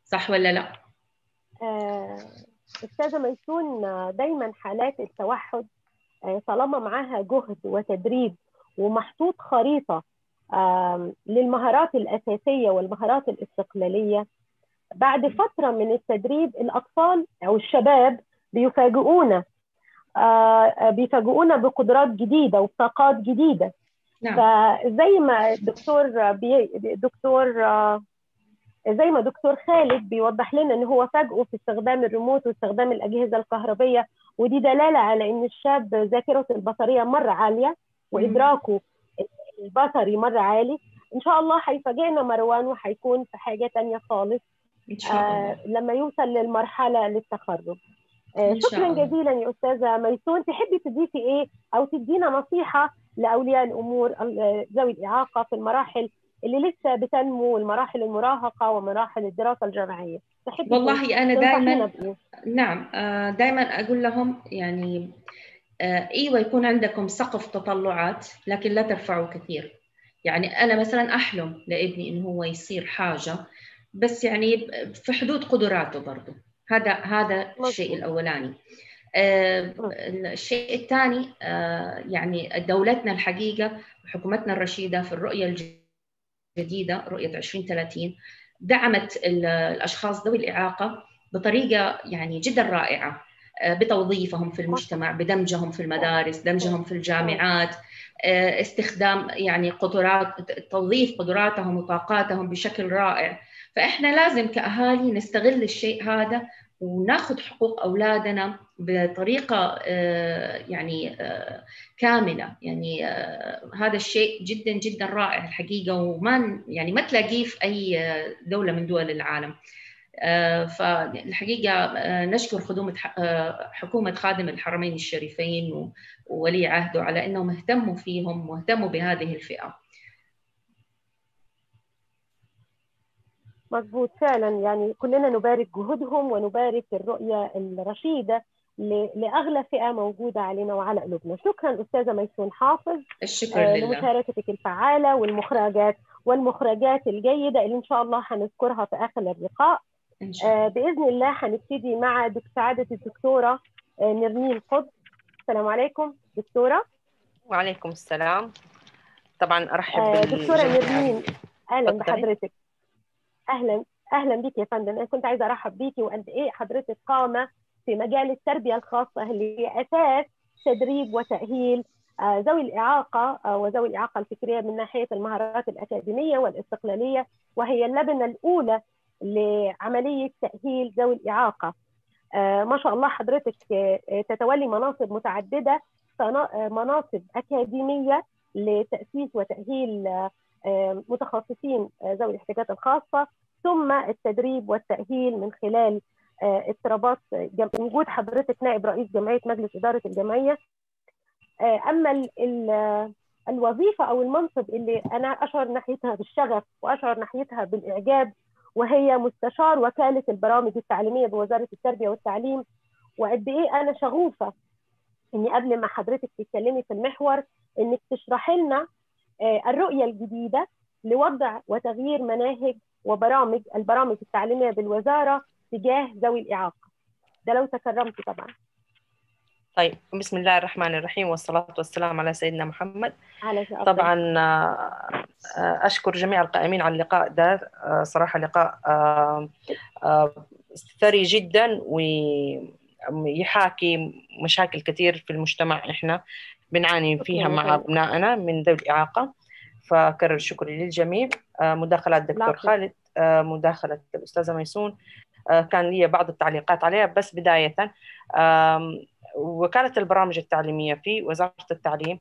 صح ولا لا؟ آه، أستاذة ميسون دايما حالات التوحد طالما معاها جهد وتدريب ومحطوط خريطة للمهارات الأساسية والمهارات الاستقلالية. بعد فترة من التدريب الأطفال أو الشباب بيفاجئونا. بيفاجئونا بقدرات جديدة وبطاقات جديدة. نعم. فزي ما الدكتور بي دكتور زي ما دكتور خالد بيوضح لنا إن هو فاجئه في استخدام الريموت واستخدام الأجهزة الكهربية ودي دلالة على إن الشاب ذاكرته البصرية مرة عالية وإدراكه البصري مرة عالي. إن شاء الله هيفاجئنا مروان وهيكون في حاجة تانية خالص إن شاء الله. آه لما يوصل للمرحلة للتخرج. آه شكرا جزيلا يا أستاذة ميسون. تحبي تضيفي إيه أو تدينا نصيحة لأولياء الأمور ذوي الإعاقة في المراحل اللي لسه بتنمو المراحل المراهقة ومراحل الدراسة الجامعية؟ والله أنا دائما نعم دائما أقول لهم يعني إيوه يكون عندكم سقف تطلعات لكن لا ترفعوا كثير. يعني أنا مثلا أحلم لابني إنه هو يصير حاجة بس يعني في حدود قدراته برضه هذا هذا الشيء الأولاني. الشيء الثاني يعني دولتنا الحقيقة وحكومتنا الرشيدة في الرؤية الجديدة جديدة رؤية 2030 دعمت الأشخاص ذوي الإعاقة بطريقة يعني جدا رائعة. بتوظيفهم في المجتمع بدمجهم في المدارس دمجهم في الجامعات استخدام يعني قدرات توظيف قدراتهم وطاقاتهم بشكل رائع. فإحنا لازم كأهالي نستغل الشيء هذا وناخذ حقوق أولادنا بطريقة يعني كاملة. يعني هذا الشيء جدا جدا رائع الحقيقة وما يعني ما تلاقيه في أي دولة من دول العالم. فالحقيقة نشكر خدومة حكومة خادم الحرمين الشريفين وولي عهده على إنهم اهتموا فيهم واهتموا بهذه الفئة. مضبوط فعلا. يعني كلنا نبارك جهودهم ونبارك الرؤية الرشيدة لأغلى فئة موجودة علينا وعلى قلوبنا. شكرا أستاذة ميسون حافظ الشكر آه لله. لمشاركتك الفعالة والمخرجات والمخرجات الجيدة اللي إن شاء الله هنذكرها في آخر اللقاء. إن شاء الله. آه بإذن الله هنبتدي مع سعادة الدكتورة آه نرمين قدس السلام عليكم دكتورة. وعليكم السلام. طبعا أرحب آه دكتورة نرمين أهلا بحضرتك. أهلا أهلا بك يا فندم. أنا كنت عايزة أرحب بيكي وقد إيه حضرتك قامة في مجال التربية الخاصة اللي هي أساس تدريب وتأهيل ذوي الإعاقة وذوي الإعاقة الفكرية من ناحية المهارات الأكاديمية والإستقلالية وهي اللبنة الأولى لعملية تأهيل ذوي الإعاقة. ما شاء الله حضرتك تتولي مناصب متعددة مناصب أكاديمية لتأسيس وتأهيل متخصصين ذوي الاحتياجات الخاصة ثم التدريب والتأهيل من خلال اضطرابات وجود حضرتك نائب رئيس جمعية مجلس إدارة الجمعية. أما ال ال الوظيفة أو المنصب اللي أنا أشعر ناحيتها بالشغف وأشعر ناحيتها بالإعجاب وهي مستشار وكالة البرامج التعليمية بوزارة التربية والتعليم. وقد إيه أنا شغوفة إني قبل ما حضرتك تتكلمي في المحور إنك تشرحي لنا الرؤية الجديدة لوضع وتغيير مناهج وبرامج البرامج التعليمية بالوزارة تجاه ذوي الإعاقة. ده لو تكرمت طبعا. طيب بسم الله الرحمن الرحيم والصلاة والسلام على سيدنا محمد. على طبعا أشكر جميع القائمين على اللقاء ده صراحة لقاء ثري جدا ويحاكي مشاكل كثير في المجتمع إحنا بنعاني فيها مع أبنائنا من ذوي الإعاقة. فكرر شكري للجميع. مداخلات دكتور خالد مداخلة الأستاذة ميسون. كان لي بعض التعليقات عليها بس بداية وكالة البرامج التعليمية في وزارة التعليم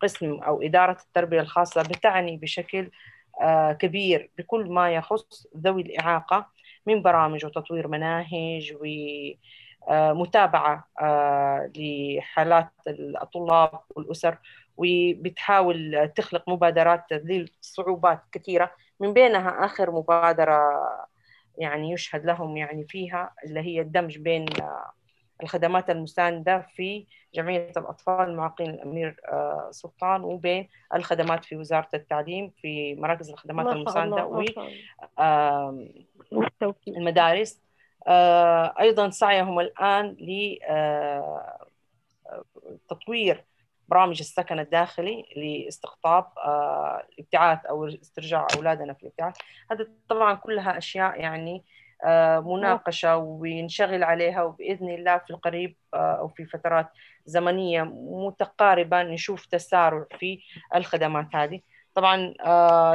قسم أو إدارة التربية الخاصة بتعني بشكل كبير بكل ما يخص ذوي الإعاقة من برامج وتطوير مناهج و متابعة لحالات الطلاب والأسر وبتحاول تخلق مبادرات ذي صعوبات كثيرة من بينها آخر مبادرة يعني يشهد لهم يعني فيها اللي هي الدمج بين الخدمات المساندة في جمعية الأطفال المعاقين الأمير سلطان وبين الخدمات في وزارة التعليم في مراكز الخدمات المساندة والمدارس أيضا سعيهم الآن لتطوير برامج السكن الداخلي لاستقطاب الابتعاث أو استرجاع أولادنا في الابتعاث. هذا طبعا كلها أشياء يعني مناقشة وينشغل عليها وبإذن الله في القريب أو في فترات زمنية متقاربة نشوف تسارع في الخدمات هذه. طبعا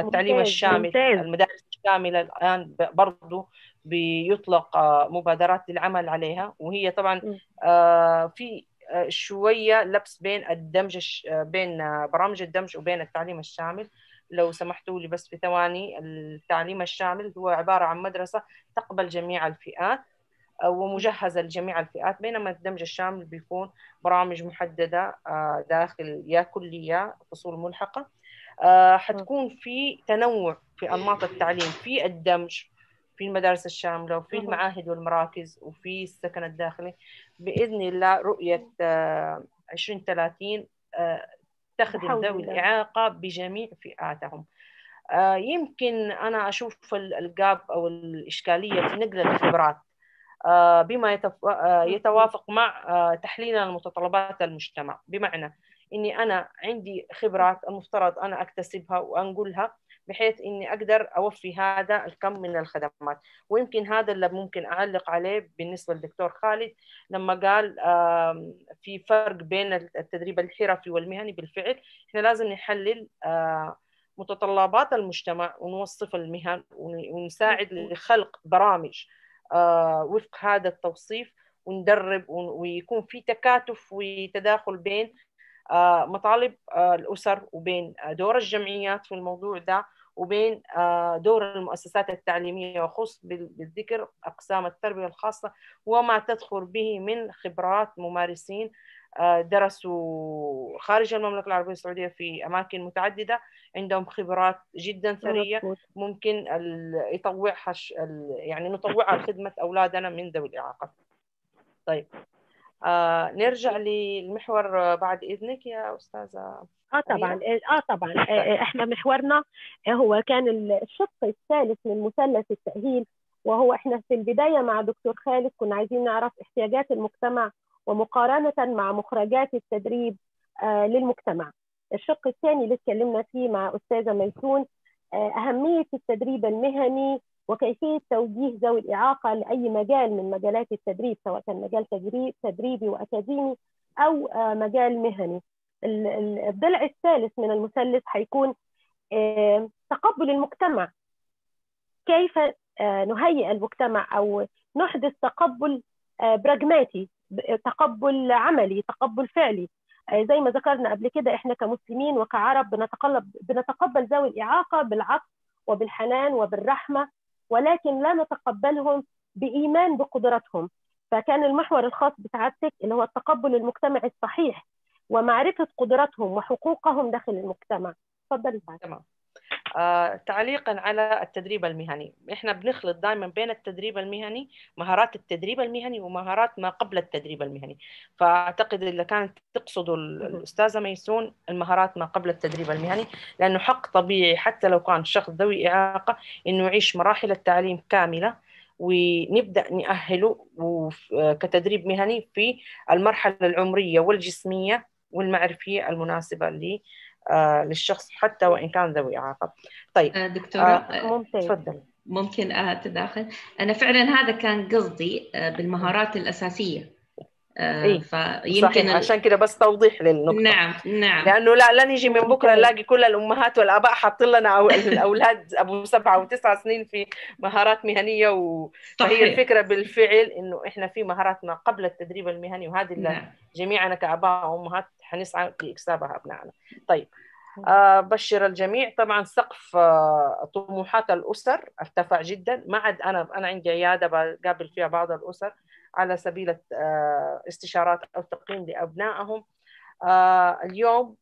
التعليم الشامل. المدارس الشاملة الآن برضو بيطلق مبادرات للعمل عليها. وهي طبعا في شوية لبس بين الدمج بين برامج الدمج وبين التعليم الشامل. لو سمحتوا لي بس في ثواني التعليم الشامل هو عبارة عن مدرسة تقبل جميع الفئات ومجهزة لجميع الفئات. بينما الدمج الشامل بيكون برامج محددة داخل يا كلية فصول ملحقة. حتكون في تنوع في أنماط التعليم في الدمج. في المدارس الشاملة وفي المعاهد والمراكز وفي السكن الداخلي بإذن الله رؤية 2030 تخدم ذوي الإعاقة بجميع فئاتهم. يمكن أنا أشوف الجاب أو الإشكالية في نقل الخبرات. بما يتوافق مع تحليلنا لمتطلبات المجتمع. بمعنى إني أنا عندي خبرات المفترض أنا أكتسبها وأنقلها. بحيث إني أقدر أوفي هذا الكم من الخدمات. ويمكن هذا اللي ممكن أعلق عليه بالنسبة للدكتور خالد لما قال في فرق بين التدريب الحرفي والمهني بالفعل إحنا لازم نحلل متطلبات المجتمع ونوصف المهن ونساعد لخلق برامج وفق هذا التوصيف وندرب ويكون في تكاتف وتداخل بين مطالب الأسر وبين دور الجمعيات في الموضوع ده. وبين دور المؤسسات التعليمية وخص بالذكر أقسام التربية الخاصة وما تدخل به من خبرات ممارسين درسوا خارج المملكة العربية السعودية في أماكن متعددة عندهم خبرات جدا ثرية ممكن يطوعها يعني نطوعها لخدمة أولادنا من ذوي الإعاقة. طيب. آه نرجع للمحور بعد إذنك يا أستاذة آه طبعا. آه طبعا. آه إحنا محورنا هو كان الشق الثالث من مثلث التأهيل وهو إحنا في البداية مع دكتور خالد كنا عايزين نعرف احتياجات المجتمع ومقارنة مع مخرجات التدريب آه للمجتمع. الشق الثاني اللي اتكلمنا فيه مع أستاذة ميسون آه أهمية التدريب المهني وكيفية توجيه ذوي الإعاقة لأي مجال من مجالات التدريب سواء كان مجال تدريب تدريبي وأكاديمي أو مجال مهني. الضلع الثالث من المثلث هيكون تقبل المجتمع. كيف نهيئ المجتمع أو نحدث تقبل براجماتي تقبل عملي تقبل فعلي زي ما ذكرنا قبل كده إحنا كمسلمين وكعرب بنتقبل بنتقبل ذوي الإعاقة بالعطف وبالحنان وبالرحمة ولكن لا نتقبلهم بإيمان بقدراتهم فكان المحور الخاص بسعادتك اللي هو التقبل المجتمعي الصحيح ومعرفة قدراتهم وحقوقهم داخل المجتمع. تفضلي تمام. تعليقا على التدريب المهني. إحنا بنخلط دائما بين التدريب المهني مهارات التدريب المهني ومهارات ما قبل التدريب المهني. فأعتقد اللي كانت تقصد الأستاذة ميسون المهارات ما قبل التدريب المهني لأنه حق طبيعي حتى لو كان شخص ذوي إعاقة إنه يعيش مراحل التعليم كاملة ونبدأ نأهله كتدريب مهني في المرحلة العمرية والجسمية والمعرفية المناسبة ل آه للشخص حتى وإن كان ذوي إعاقة. طيب دكتورة آه ممتاز تفضل ممكن اتداخل أنا فعلا هذا كان قصدي بالمهارات الأساسية إيه؟ فيمكن صحيح. عشان كده بس توضيح للنقطة نعم نعم لأنه لا لا نيجي من بكرة نلاقي كل الأمهات والآباء حاطين لنا الأولاد أبو سبعة وتسعة سنين في مهارات مهنية و... فهي الفكرة بالفعل إنه إحنا في مهارات ما قبل التدريب المهني وهذه اللي نعم. جميعنا كآباء وأمهات حنسعى لإكسابها أبنائنا. طيب آه بشر الجميع. طبعا سقف آه طموحات الأسر ارتفع جدا. ما عاد أنا أنا عندي عيادة بقابل فيها بعض الأسر على سبيل استشارات أو تقييم لأبنائهم. اليوم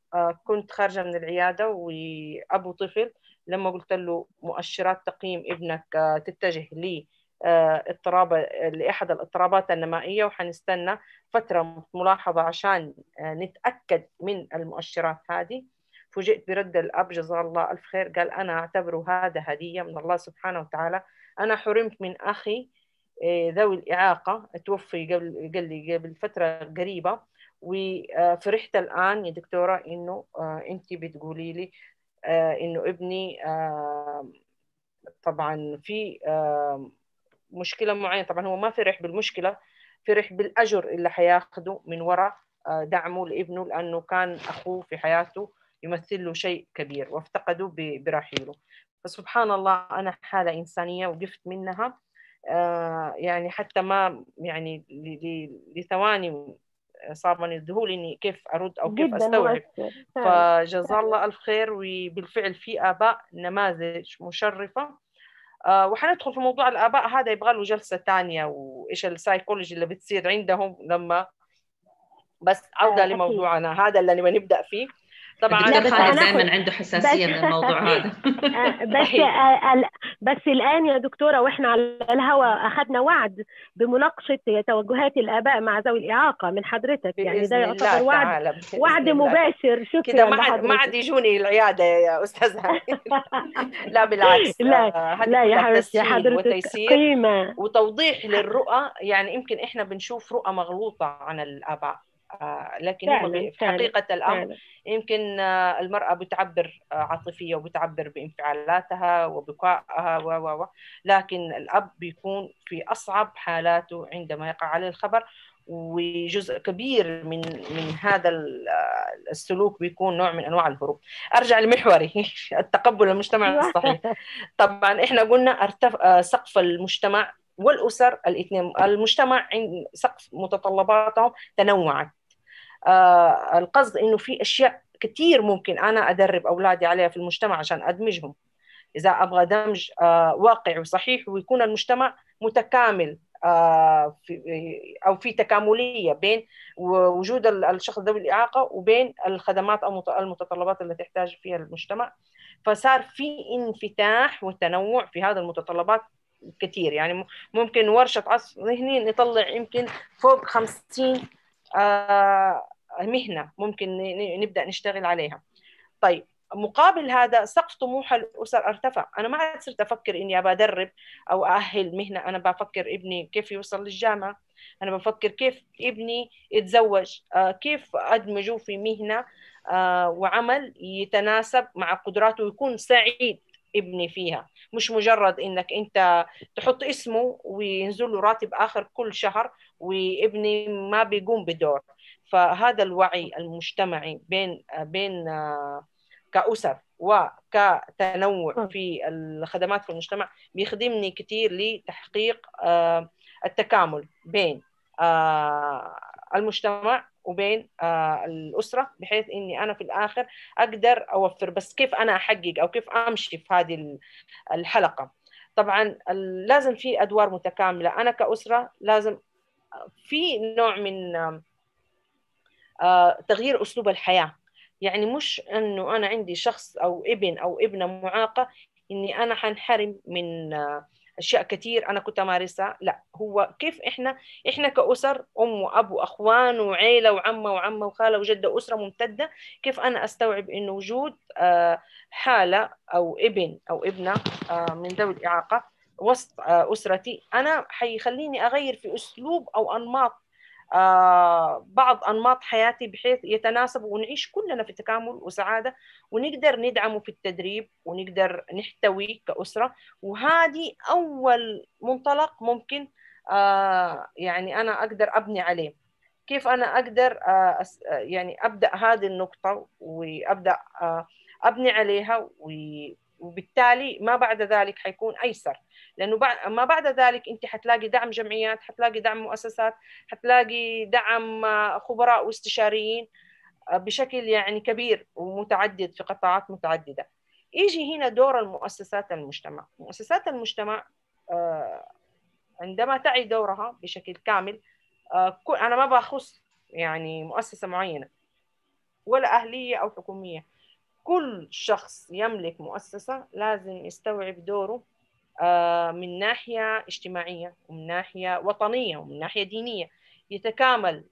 كنت خارجة من العيادة وأبو طفل لما قلت له مؤشرات تقييم ابنك تتجه ل اضطراب لاحد الاضطرابات النمائية وحنستنى فترة ملاحظة عشان نتأكد من المؤشرات هذه. فوجئت برد الأب جزاه الله ألف خير قال أنا اعتبره هذا هدية من الله سبحانه وتعالى. أنا حرمت من أخي ذوي الإعاقة توفي قبل قال لي قبل فترة قريبة. وفرحت الآن يا دكتورة إنه انت بتقولي لي إنه ابني طبعا في مشكلة معينة. طبعا هو ما فرح بالمشكلة فرح بالأجر اللي حياخده من وراء دعمه لابنه لأنه كان أخوه في حياته يمثل له شيء كبير وافتقده برحيله. فسبحان الله أنا حالة إنسانية وقفت منها يعني حتى ما يعني لثواني صابني الذهول إني كيف أرد أو كيف أستوعب. فجزاه الله الف خير وبالفعل في آباء نماذج مشرفة. آه وحندخل في موضوع الآباء هذا يبغى له جلسة ثانية وإيش السايكولوجي اللي بتصير عندهم لما بس عودة آه لموضوعنا هذا اللي نبدأ فيه. طبعا خالد دائما عنده حساسية من الموضوع [laughs] هذا. بس بس الآن يا دكتورة وإحنا على الهواء أخذنا وعد بمناقشة توجهات الآباء مع ذوي الإعاقة من حضرتك. يعني ده يعتبر وعد وعد مباشر. شكرا كده ما عاد ما عاد يجوني العياده يا أستاذ [laughs] لا بالعكس. [laughs] لا لا يا حبيبتي حضرتك قيمة. وتوضيح للرؤى. يعني يمكن إحنا بنشوف رؤى مغلوطة عن الآباء. لكن هم في حقيقة الأمر فعلا. يمكن المرأة بتعبر عاطفية وبتعبر بانفعالاتها وبكائها و و لكن الأب بيكون في أصعب حالاته عندما يقع عليه الخبر وجزء كبير من من هذا السلوك بيكون نوع من أنواع الهروب أرجع لمحوري [laughs] التقبل المجتمع الصحيح [laughs] طبعا إحنا قلنا ارتفع سقف المجتمع والأسر الاثنين المجتمع عند سقف متطلباتهم تنوعت آه القصد إنه في أشياء كثير ممكن أنا أدرب أولادي عليها في المجتمع عشان أدمجهم. إذا أبغى دمج آه واقعي وصحيح ويكون المجتمع متكامل آه في أو في تكاملية بين وجود الشخص ذوي الإعاقة وبين الخدمات أو المتطلبات اللي تحتاج فيها المجتمع. فصار في انفتاح وتنوع في هذه المتطلبات كثير يعني ممكن ورشة عصف ذهني نطلع يمكن فوق خمسين آه مهنة ممكن نبدأ نشتغل عليها. طيب مقابل هذا سقف طموح الأسر أرتفع. أنا ما عاد صرت أفكر إني أبى أدرب أو أأهل مهنة. أنا بفكر ابني كيف يوصل للجامعة. أنا بفكر كيف ابني يتزوج. آه كيف أدمجه في مهنة؟ آه وعمل يتناسب مع قدراته ويكون سعيد ابني فيها. مش مجرد إنك أنت تحط اسمه وينزل له راتب آخر كل شهر وابني ما بيقوم بدور. فهذا الوعي المجتمعي بين بين كأسر وكتنوع في الخدمات في المجتمع بيخدمني كثير لتحقيق التكامل بين المجتمع وبين آه الأسرة بحيث إني أنا في الآخر أقدر أوفر. بس كيف أنا أحقق أو كيف أمشي في هذه الحلقة؟ طبعا لازم في أدوار متكاملة. أنا كأسرة لازم في نوع من آه تغيير أسلوب الحياة. يعني مش أنه أنا عندي شخص أو ابن أو ابنة معاقة إني أنا حنحرم من آه أشياء كثير أنا كنت أمارسها. لا هو كيف إحنا إحنا كأسر أم وأب وأخوان وعيلة وعمة وعمة وخالة وجدة اسره ممتدة كيف أنا أستوعب إنه وجود حالة أو ابن أو ابنة من ذوي الإعاقة وسط أسرتي. أنا حيخليني أغير في أسلوب أو أنماط آه بعض أنماط حياتي بحيث يتناسب ونعيش كلنا في تكامل وسعادة ونقدر ندعمه في التدريب ونقدر نحتوي كأسرة. وهذه أول منطلق ممكن آه يعني أنا أقدر أبني عليه. كيف أنا أقدر آه يعني أبدأ هذه النقطة وأبدأ أبني عليها وبالتالي ما بعد ذلك حيكون أيسر. لأنه بعد ما بعد ذلك أنت حتلاقي دعم جمعيات حتلاقي دعم مؤسسات حتلاقي دعم خبراء واستشاريين بشكل يعني كبير ومتعدد في قطاعات متعددة. يجي هنا دور المؤسسات المجتمع. مؤسسات المجتمع عندما تعي دورها بشكل كامل أنا ما بخص يعني مؤسسة معينة ولا أهلية أو حكومية. كل شخص يملك مؤسسة لازم يستوعب دوره من ناحية اجتماعية ومن ناحية وطنية ومن ناحية دينية. يتكامل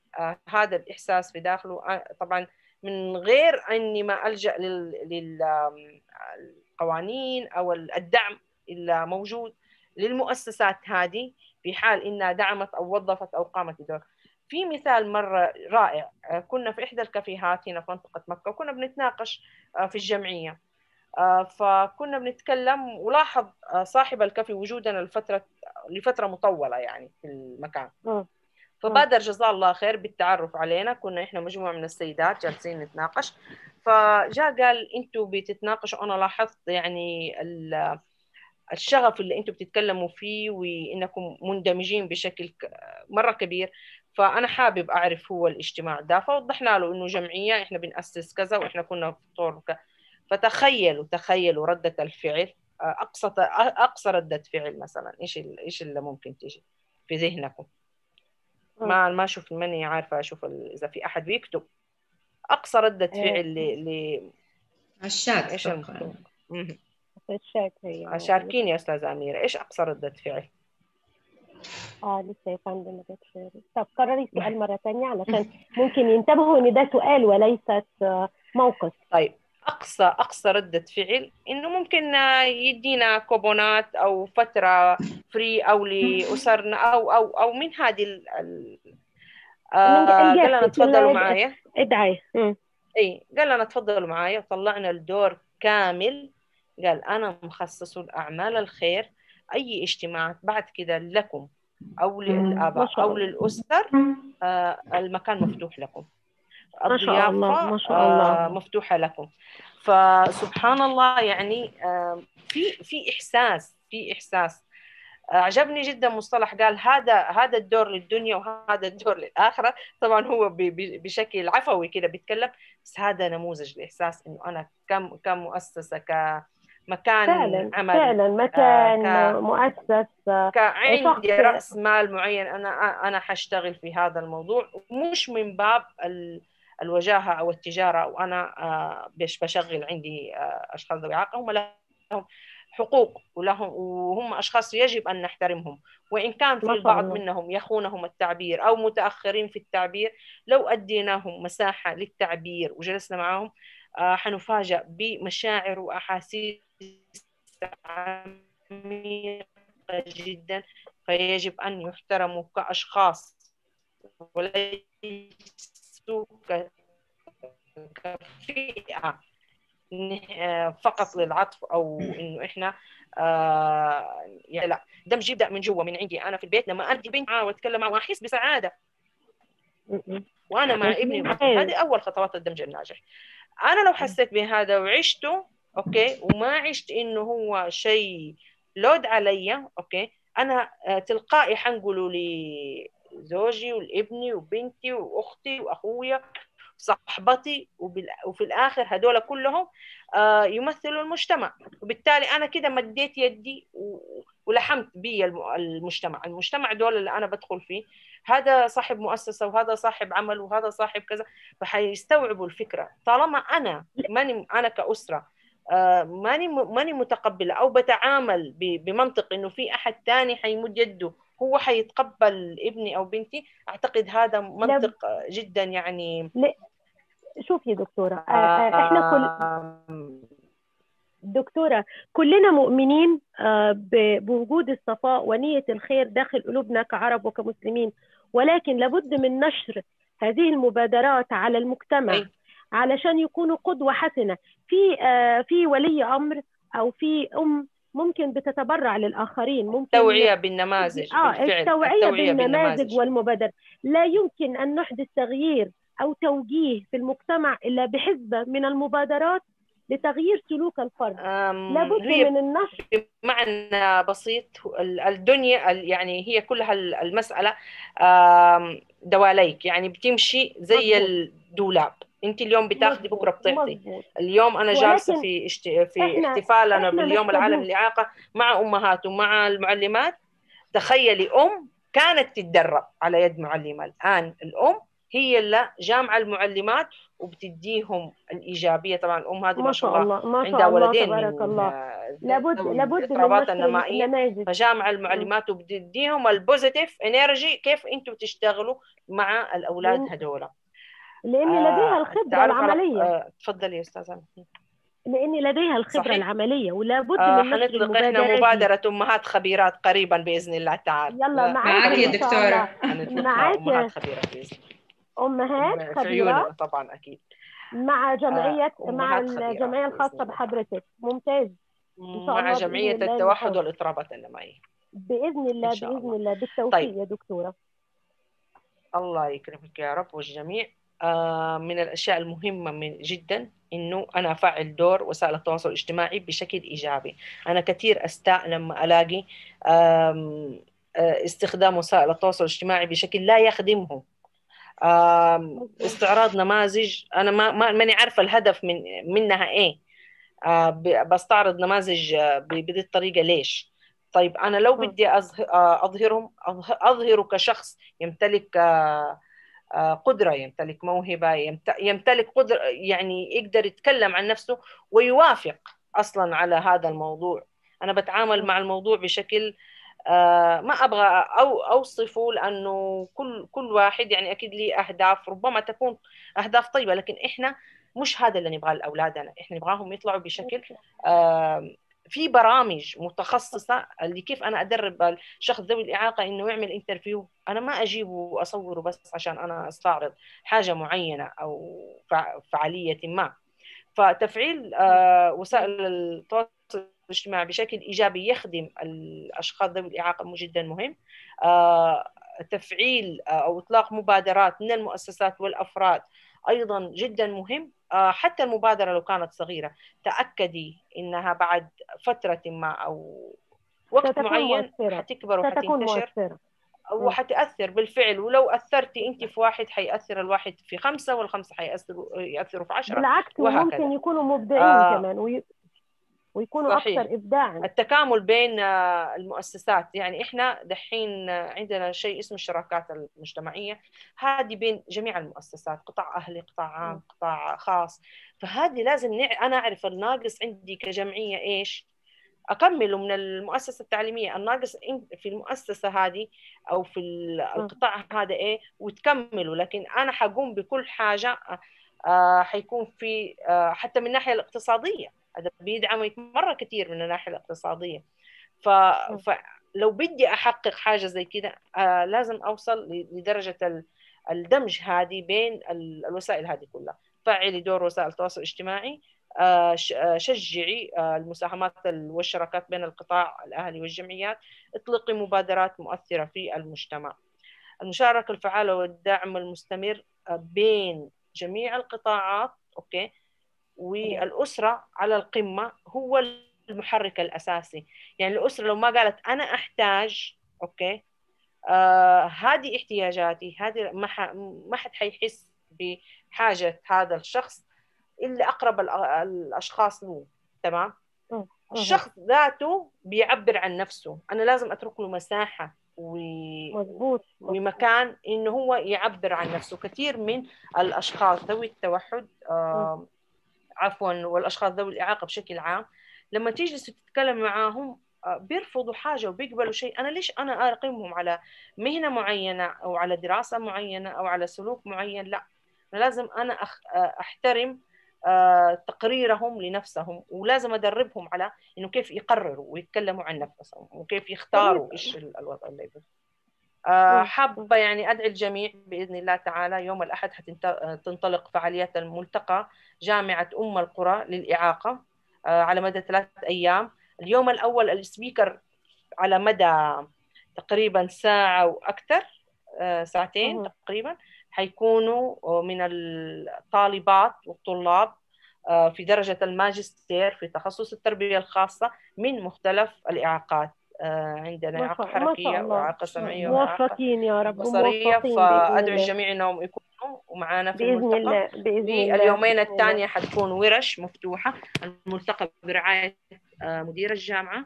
هذا الإحساس في داخله. طبعا من غير أني ما ألجأ للقوانين أو الدعم اللي موجود للمؤسسات هذه في حال إنها دعمت أو وظفت أو قامت بدور في مثال مرة رائع. كنا في إحدى الكافيهات هنا في منطقة مكة وكنا بنتناقش في الجمعية. فكنا بنتكلم ولاحظ صاحب الكافي وجودنا لفترة لفترة مطولة يعني في المكان. فبادر جزاه الله خير بالتعرف علينا كنا إحنا مجموعة من السيدات جالسين نتناقش. فجاء قال أنتوا بتتناقشوا. أنا لاحظت يعني الشغف اللي أنتم بتتكلموا فيه وإنكم مندمجين بشكل مرة كبير. فأنا حابب أعرف هو الاجتماع ده. فوضحنا له إنه جمعية إحنا بنأسس كذا وإحنا كنا في طور فتخيلوا تخيلوا ردة الفعل أقصى أقصى ردة فعل مثلا إيش إيش اللي ممكن تيجي في ذهنكم؟ ما ما أشوف ماني عارفة أشوف إذا في أحد بيكتب. أقصى ردة فعل ل ل الشات إيش الشات هي. شاركيني يا استاذه أميرة إيش أقصى ردة فعل؟ آه لسه يا فندم ما جاتش طب كرري السؤال مرة ثانية علشان [laughs] ممكن ينتبهوا إن ده سؤال وليست موقف. طيب أقصى أقصى ردة فعل إنه ممكن يدينا كوبونات أو فترة free أو لأسرنا أو أو أو من هذه ال آه قال لنا تفضلوا معايا. ادعي. إي قال لنا تفضلوا معايا. طلعنا الدور كامل. قال أنا مخصص لاعمال الخير. أي اجتماعات بعد كده لكم أو للآباء أو للأسر آه المكان مفتوح لكم. ما شاء الله ما شاء الله. آه مفتوحة لكم. فسبحان الله يعني آه في في إحساس في إحساس. عجبني جدا مصطلح قال هذا هذا الدور للدنيا وهذا الدور للآخرة. طبعا هو بشكل عفوي كده بيتكلم بس هذا نموذج لإحساس إنه أنا كم كمؤسسه ك مكان فعلا عمل فعلا مكان آه مؤسس عندي رأس مال معين أنا أنا حاشتغل في هذا الموضوع مش من باب الوجاهة أو التجارة وأنا آه بشغل عندي آه أشخاص ذوي اعاقه هم لهم حقوق ولهم وهم أشخاص يجب أن نحترمهم. وإن كان في البعض منهم يخونهم التعبير أو متأخرين في التعبير لو أديناهم مساحة للتعبير وجلسنا معهم حنفاجأ بمشاعر وأحاسيس عميقة جدا فيجب أن يحترموا كأشخاص وليسوا كفئة فقط للعطف أو إنه إحنا آه يعني لا دمج يبدأ من جوا من عندي أنا في البيت لما أدي بنت معاه وأتكلم معاه وأحس بسعادة. وأنا مع ابني [laughs] هذه أول خطوات الدمج الناجح. أنا لو حسيت بهذا وعشته okay؟ وما عشت إنه هو شيء load علي okay؟ أنا تلقائي حنقوله لزوجي ولابني وبنتي وأختي وأخويا صاحبتي وفي الآخر هذول كلهم يمثلوا المجتمع. وبالتالي أنا كده مديت يدي ولحمت بي المجتمع. المجتمع دول اللي أنا بدخل فيه هذا صاحب مؤسسة وهذا صاحب عمل وهذا صاحب كذا فحيستوعبوا الفكرة. طالما أنا ماني أنا كأسرة آه ماني ماني متقبله أو بتعامل بمنطق إنه في أحد ثاني حيمد يده هو حيتقبل ابني أو بنتي أعتقد هذا منطق جدا يعني لا. شوفي دكتورة آه إحنا كل دكتورة كلنا مؤمنين بوجود الصفاء ونية الخير داخل قلوبنا كعرب وكمسلمين ولكن لابد من نشر هذه المبادرات على المجتمع. علشان يكونوا قدوة حسنة في آه في ولي أمر أو في أم ممكن بتتبرع للآخرين ممكن التوعية بالنماذج آه التوعية, التوعية بالنماذج, بالنماذج. والمبادرة. لا يمكن أن نحدث تغيير أو توجيه في المجتمع إلا بحزبة من المبادرات لتغيير سلوك الفرد. لابد من النشر. بمعنى بسيط الدنيا يعني هي كلها المسألة دواليك. يعني بتمشي زي الدولاب. انت اليوم بتاخدي بكرة بتعطي اليوم أنا جالسة في اشت... في احتفالنا باليوم العالمي للإعاقة مع أمهات ومع المعلمات. تخيلي أم كانت تتدرب على يد معلمة. الآن الأم هي اللي جامعة المعلمات وبتديهم الإيجابية. طبعا الأم هذه ما شاء الله ما شاء عندها الله ولدين تبارك الله. لابد لابد من النماذج فجامع المعلمات وبتديهم ال positive energy كيف أنتم تشتغلوا مع الأولاد هذول لأن لديها الخبرة العملية آه، تفضلي يا أستاذة لأن لديها الخبرة صحيح. العملية ولا بد آه، من حنطلق إحنا. مبادرة أمهات خبيرات قريبا بإذن الله تعالى يلا لا، معاك يا شاء. حنطلقها معاك يا أمهات خبيرات بإذن أمهات الله في خبيرات طبعا أكيد مع جمعيه آه، مع الجمعية الخاصة. بحضرتك ممتاز شاء مع الله جمعية بإذن الله التوحد. والاضطرابات النمائيه بإذن الله شاء بإذن الله. الله بالتوفيق طيب. يا دكتورة الله يكرمك يا رب والجميع آه، من الأشياء المهمة من جدا إنه أنا أفعل دور وسائل التواصل الاجتماعي بشكل إيجابي. أنا كثير أستاء لما ألاقي آه، استخدام وسائل التواصل الاجتماعي بشكل لا يخدمهم. استعراض نماذج أنا ما ما- ماني عارفة الهدف من منها إيه. آه، بستعرض نماذج آه، بهذه الطريقة ليش؟ طيب أنا لو. بدي أظه- آه، أظهرهم أظه- أظهره كشخص يمتلك آه، آه، قدرة يمتلك موهبة يمت- يمتلك قدرة يعني يقدر يتكلم عن نفسه ويوافق أصلا على هذا الموضوع. أنا بتعامل مع الموضوع بشكل آه، ما أبغى أو أوصفه لأنه كل كل واحد يعني أكيد ليه أهداف ربما تكون أهداف طيبة لكن إحنا مش هذا اللي نبغاه لأولادنا إحنا نبغاهم يطلعوا بشكل في برامج متخصصة اللي كيف أنا أدرب الشخص ذوي الإعاقة إنه يعمل انترفيو أنا ما أجيبه وأصوره بس عشان أنا أستعرض حاجة معينة أو فع- فعالية ما. فتفعيل آه، وسائل التواصل الاجتماعي بشكل إيجابي يخدم الأشخاص ذوي الإعاقة مو جدا مهم. آه، تفعيل آه، أو إطلاق مبادرات من المؤسسات والأفراد. أيضا جدا مهم آه، حتى المبادرة لو كانت صغيرة تأكدي إنها بعد فترة ما أو وقت معين مؤثرة. حتكبر وحتنتشر مؤثرة م. وحتأثر بالفعل ولو أثرتي أنت في واحد حيأثر الواحد في خمسة والخمسة حيأثروا يأثروا في عشرة بالعكس وهكذا. وممكن يكونوا مبدعين آه، كمان وي... ويكونوا صحيح. أكثر ابداعا. التكامل بين آه، المؤسسات. يعني إحنا دحين آه، عندنا شيء اسمه الشراكات المجتمعية. هذه بين جميع المؤسسات قطاع أهلي قطاع عام قطاع خاص. فهذه لازم نع... أنا أعرف الناقص عندي كجمعية إيش؟ أكمله من المؤسسة التعليمية. الناقص في المؤسسة هذه أو في ال- القطاع هذا إيه؟ وتكمله. لكن أنا حقوم بكل حاجة آه، حيكون في آه، حتى من الناحية الاقتصادية. هذا بيدعم مره كثير من الناحية الاقتصادية. ف... فلو بدي أحقق حاجة زي كده آه لازم أوصل ل- لدرجة ال- الدمج هذه بين ال- الوسائل هذه كلها. فعلي دور وسائل التواصل الاجتماعي آه، آه، شجعي آه، المساهمات ال- والشراكات بين القطاع الأهلي والجمعيات اطلقي مبادرات مؤثرة في المجتمع. المشاركة الفعالة والدعم المستمر بين جميع القطاعات okay؟ والأسرة على القمة هو المحرك الأساسي. يعني الأسرة لو ما قالت أنا أحتاج okay آه هذه احتياجاتي هذه ما ح... ما حد حيحس بحاجة هذا الشخص إلا أقرب الأ- الأشخاص له تمام. الشخص ذاته بيعبر عن نفسه. أنا لازم أترك له مساحة و... مضبوط ومكان إنه هو يعبر عن نفسه. كثير من الأشخاص ذوي التوحد آه عفوا والأشخاص ذوي الإعاقة بشكل عام لما تجلس تتكلم معاهم آه، بيرفضوا حاجة وبيقبلوا شيء. أنا ليش أنا اقيمهم على مهنة معينة أو على دراسة معينة أو على سلوك معين؟ لا لازم أنا أخ... آه، أحترم آه، تقريرهم لنفسهم ولازم أدربهم على إنه كيف يقرروا ويتكلموا عن نفسهم وكيف يختاروا إيش ال- الوضع اللي مم. حابة يعني أدعي الجميع بإذن الله تعالى يوم الأحد حتنطلق فعاليات الملتقى جامعة أم القرى للإعاقة آه، على مدى ثلاث أيام. اليوم الأول السبيكر على مدى تقريبا ساعة وأكثر آه، ساعتين. تقريبا حيكونوا من الطالبات والطلاب آه، في درجة الماجستير في تخصص التربية الخاصة من مختلف الإعاقات. آه، عندنا شاء حركية الله. وإعاقة سمعية وإعاقة موفقين يا رب فأدعو الله. الجميع أنهم يكونوا ومعنا في بإذن الملتقى الله بإذن في الله اليومين. الثانية حتكون ورش مفتوحة الملتقى برعاية آه، مدير الجامعة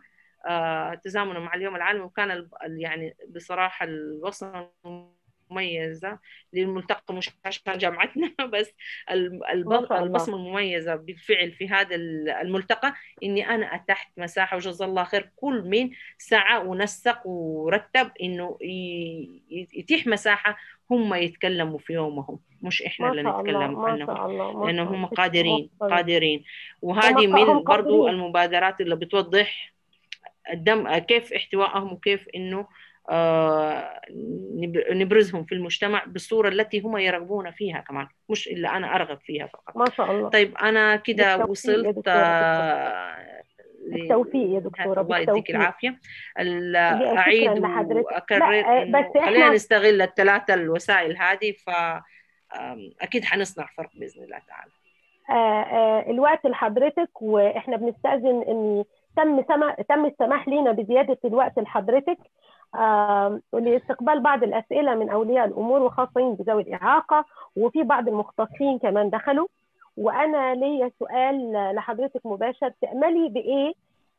آه، تزامنا مع اليوم العالمي وكان يعني بصراحة الوصف المميزة للملتقى مش عشان جامعتنا. [laughs] بس البصمة المميزة بالفعل في هذا الملتقى. إني أنا أتحت مساحة وجزا الله خير كل من سعى ونسق ورتب إنه يتيح مساحة هم يتكلموا في يومهم. مش إحنا اللي نتكلم عنهم. لأنه هم قادرين قادرين. وهذه من برضو المبادرات اللي بتوضح الدم كيف احتوائهم وكيف إنه نبرزهم في المجتمع بالصورة التي هم يرغبون فيها كمان مش إلا أنا أرغب فيها فقط. ما شاء الله. طيب أنا كده وصلت بالتوفيق. يا دكتورة الله يديك العافية. أعيد وأكرر بس خلينا نستغل الثلاثة الوسائل هذه فأكيد حنصنع فرق بإذن الله تعالى. آه آه الوقت لحضرتك وإحنا بنستأذن إن تم سمح تم السماح لنا بزيادة الوقت لحضرتك. آه لاستقبال بعض الأسئلة من أولياء الأمور وخاصين بذوي الإعاقة وفي بعض المختصين كمان دخلوا. وأنا ليا سؤال لحضرتك مباشر. تأملي بإيه؟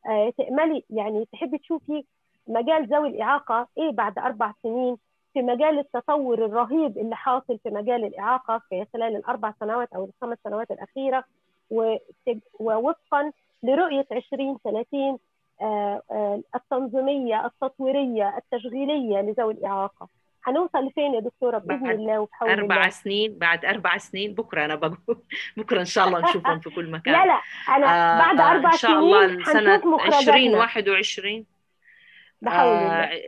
آه تأملي يعني تحبي تشوفي مجال ذوي الإعاقة إيه بعد أربع سنين؟ في مجال التطور الرهيب اللي حاصل في مجال الإعاقة في خلال الأربع سنوات أو الخمس سنوات الأخيرة ووفقا لرؤية 2030 آه آه التنظيمية التطويرية التشغيلية لذوي الإعاقة. هنوصل لفين يا دكتورة؟ بإذن الله وبحول أربع الله. سنين بعد أربع سنين. بكرة أنا بقول. [laughs] بكرة إن شاء الله نشوفهم في كل مكان. لا لا أنا آه بعد أربع إن شاء الله سنه 2021 2021 بحول الله. آه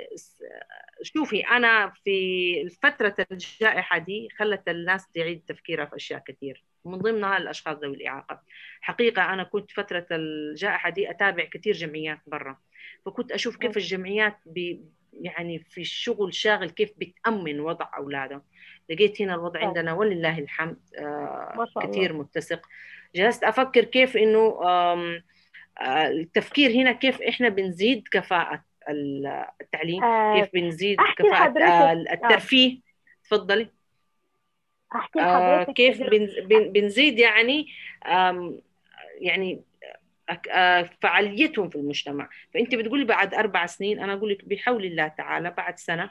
شوفي أنا في فترة الجائحة دي خلت الناس تعيد تفكيرها في أشياء كثير. من ضمنها الأشخاص ذوي الإعاقة. حقيقة أنا كنت فترة الجائحة دي أتابع كثير جمعيات برا فكنت أشوف كيف الجمعيات بي يعني في الشغل شاغل كيف بتأمن وضع أولادهم لقيت هنا الوضع عندنا ولله الحمد آه كثير. متسق. جلست أفكر كيف إنه آه التفكير هنا كيف إحنا بنزيد كفاءة التعليم آه كيف بنزيد كفاءة آه الترفيه. تفضلي. لحضرتك آه كيف بنزيد يعني يعني فعاليتهم في المجتمع فأنت بتقولي بعد أربع سنين أنا أقول لك بحول الله تعالى بعد سنة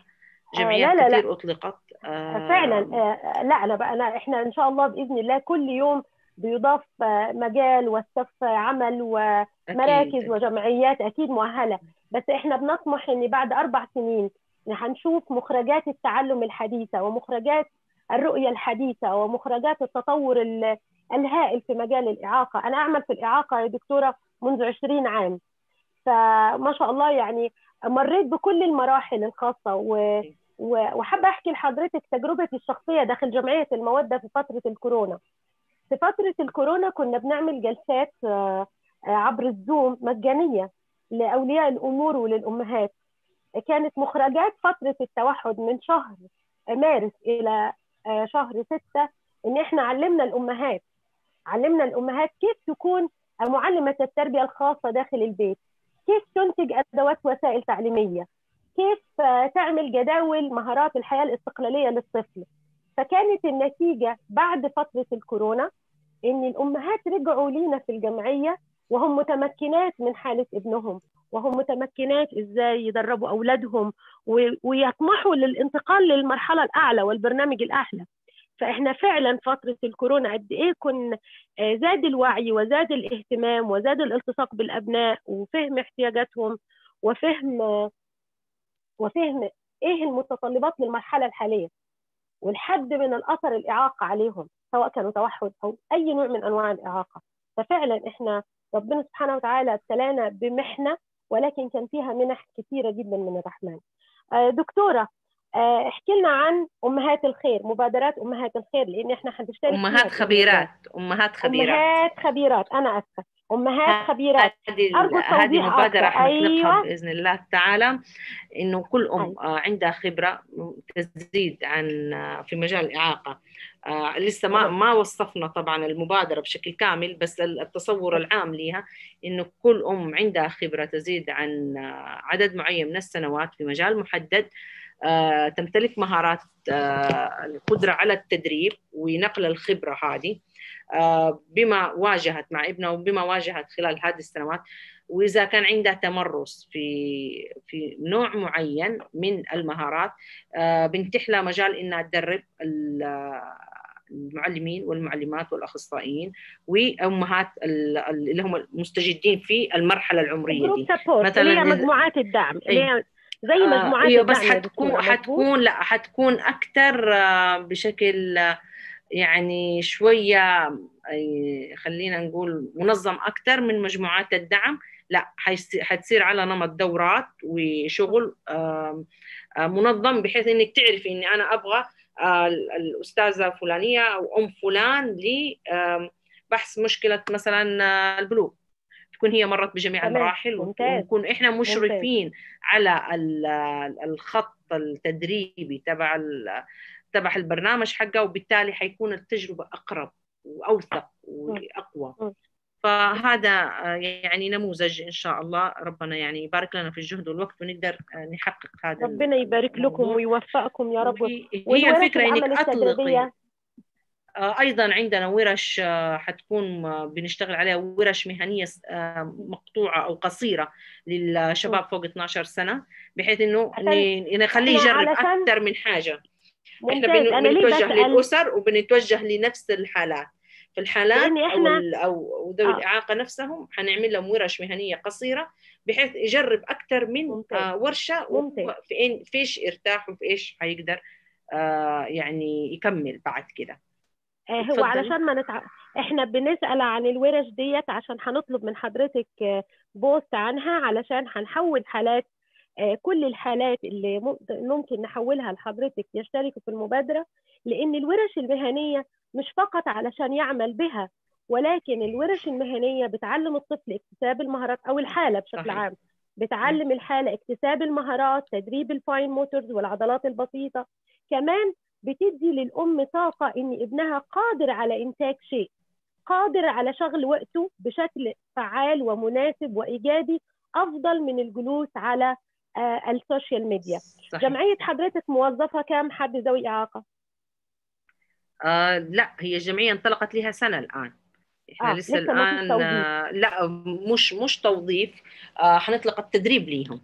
جمعيات آه لا لا كثير لا. أطلقت آه فعلا آه لا أنا بقى أنا إحنا إن شاء الله بإذن الله كل يوم بيضاف مجال واستف عمل ومراكز أكيد. وجمعيات أكيد مؤهلة بس إحنا بنطمح إن بعد أربع سنين هنشوف مخرجات التعلم الحديثة ومخرجات الرؤية الحديثة ومخرجات التطور الهائل في مجال الإعاقة. أنا أعمل في الإعاقة يا دكتورة منذ 20 عام. فما شاء الله يعني مريت بكل المراحل الخاصة و... وحابة أحكي لحضرتك تجربتي الشخصية داخل جمعية المودة في فترة الكورونا. في فترة الكورونا كنا بنعمل جلسات عبر الزوم مجانية لأولياء الأمور وللأمهات. كانت مخرجات فترة التوحد من شهر مارس إلى شهر ستة إن إحنا علمنا الأمهات علمنا الأمهات كيف تكون معلمة التربية الخاصة داخل البيت كيف تنتج أدوات وسائل تعليمية كيف تعمل جداول مهارات الحياة الاستقلالية للطفل. فكانت النتيجة بعد فترة الكورونا إن الأمهات رجعوا لينا في الجمعية وهم متمكنات من حالة ابنهم وهم متمكنات إزاي يدربوا أولادهم ويطمحوا للانتقال للمرحلة الأعلى والبرنامج الأعلى. فإحنا فعلا فترة الكورونا قد إيه كن زاد الوعي وزاد الاهتمام وزاد الالتصاق بالأبناء وفهم احتياجاتهم وفهم وفهم إيه المتطلبات للمرحلة الحالية والحد من الأثر الإعاقة عليهم سواء كانوا توحد أو أي نوع من أنواع الإعاقة. ففعلا إحنا ربنا سبحانه وتعالى ابتلانا بمحنة ولكن كان فيها منح كثيرة جدا من الرحمن. دكتورة احكي لنا عن أمهات الخير مبادرات أمهات الخير لأن إحنا هنشترك أمهات خبيرات أمهات خبيرات. أمهات خبيرات أنا اسفه أمهات خبيرات أرجو هذه مبادرة حنطلقها أيوة. بإذن الله تعالى إنه كل أم أيوة. عندها خبرة تزيد عن في مجال الإعاقة. آه لسه ما ما وصفنا طبعا المبادرة بشكل كامل بس التصور العام لها إنه كل أم عندها خبرة تزيد عن عدد معين من السنوات في مجال محدد. آه، تمتلك مهارات آه، القدرة على التدريب ونقل الخبرة هذه. بما واجهت مع ابنها وبما واجهت خلال هذه السنوات وإذا كان عندها تمرس في في نوع معين من المهارات بنتيح لها مجال انها تدرب المعلمين والمعلمات والأخصائيين وأمهات اللي هم المستجدين في المرحلة العمرية دي. مثلا هي مجموعات الدعم هي زي مجموعات آه بس حتكون حتكون لا حتكون أكثر بشكل يعني شوية خلينا نقول منظم أكثر من مجموعات الدعم. لا حتصير على نمط دورات وشغل منظم بحيث إنك تعرفي إني أنا أبغى الأستاذة فلانيه أو أم فلان لبحث مشكلة مثلا البلوغ تكون هي مرت بجميع المراحل ونكون إحنا مشرفين ممتاز. على الخط التدريبي تبع تبع البرنامج حقه وبالتالي حيكون التجربة أقرب وأوثق وأقوى. فهذا يعني نموذج إن شاء الله. ربنا يعني يبارك لنا في الجهد والوقت ونقدر نحقق هذا ربنا يبارك لكم ويوفقكم يا رب. هي الفكرة إنك اطلقي أيضا عندنا ورش حتكون بنشتغل عليها ورش مهنية مقطوعة أو قصيرة للشباب فوق 12 سنة بحيث إنه نخليه يجرب أكثر من حاجة. إحنا بنتوجه للأسر وبنتوجه لنفس الحالات. في الحالات أو أو ذوي آه. الإعاقة نفسهم حنعمل لهم ورش مهنية قصيرة بحيث يجرب أكثر من آه ورشة في فيش ارتاح وفي إيش حيقدر آه يعني يكمل بعد كده. آه هو علشان ما نتع... إحنا بنسأل عن الورش ديت عشان هنطلب من حضرتك بوست عنها علشان هنحول حالات كل الحالات اللي ممكن نحولها لحضرتك يشتركوا في المبادرة لأن الورش المهنية مش فقط علشان يعمل بها ولكن الورش المهنية بتعلم الطفل اكتساب المهارات أو الحالة بشكل صحيح. عام. بتعلم الحالة اكتساب المهارات تدريب ال fine motors والعضلات البسيطة. كمان بتدي للأم طاقة إن ابنها قادر على إنتاج شيء قادر على شغل وقته بشكل فعال ومناسب وإيجابي أفضل من الجلوس على آه ال social media. صحيح. جمعية حضرتك موظفة كام حد ذوي إعاقة؟ آه لا هي الجمعيه انطلقت لها سنة الآن. إحنا آه لسه الآن آه لا مش مش توظيف. آه حنطلق التدريب ليهم.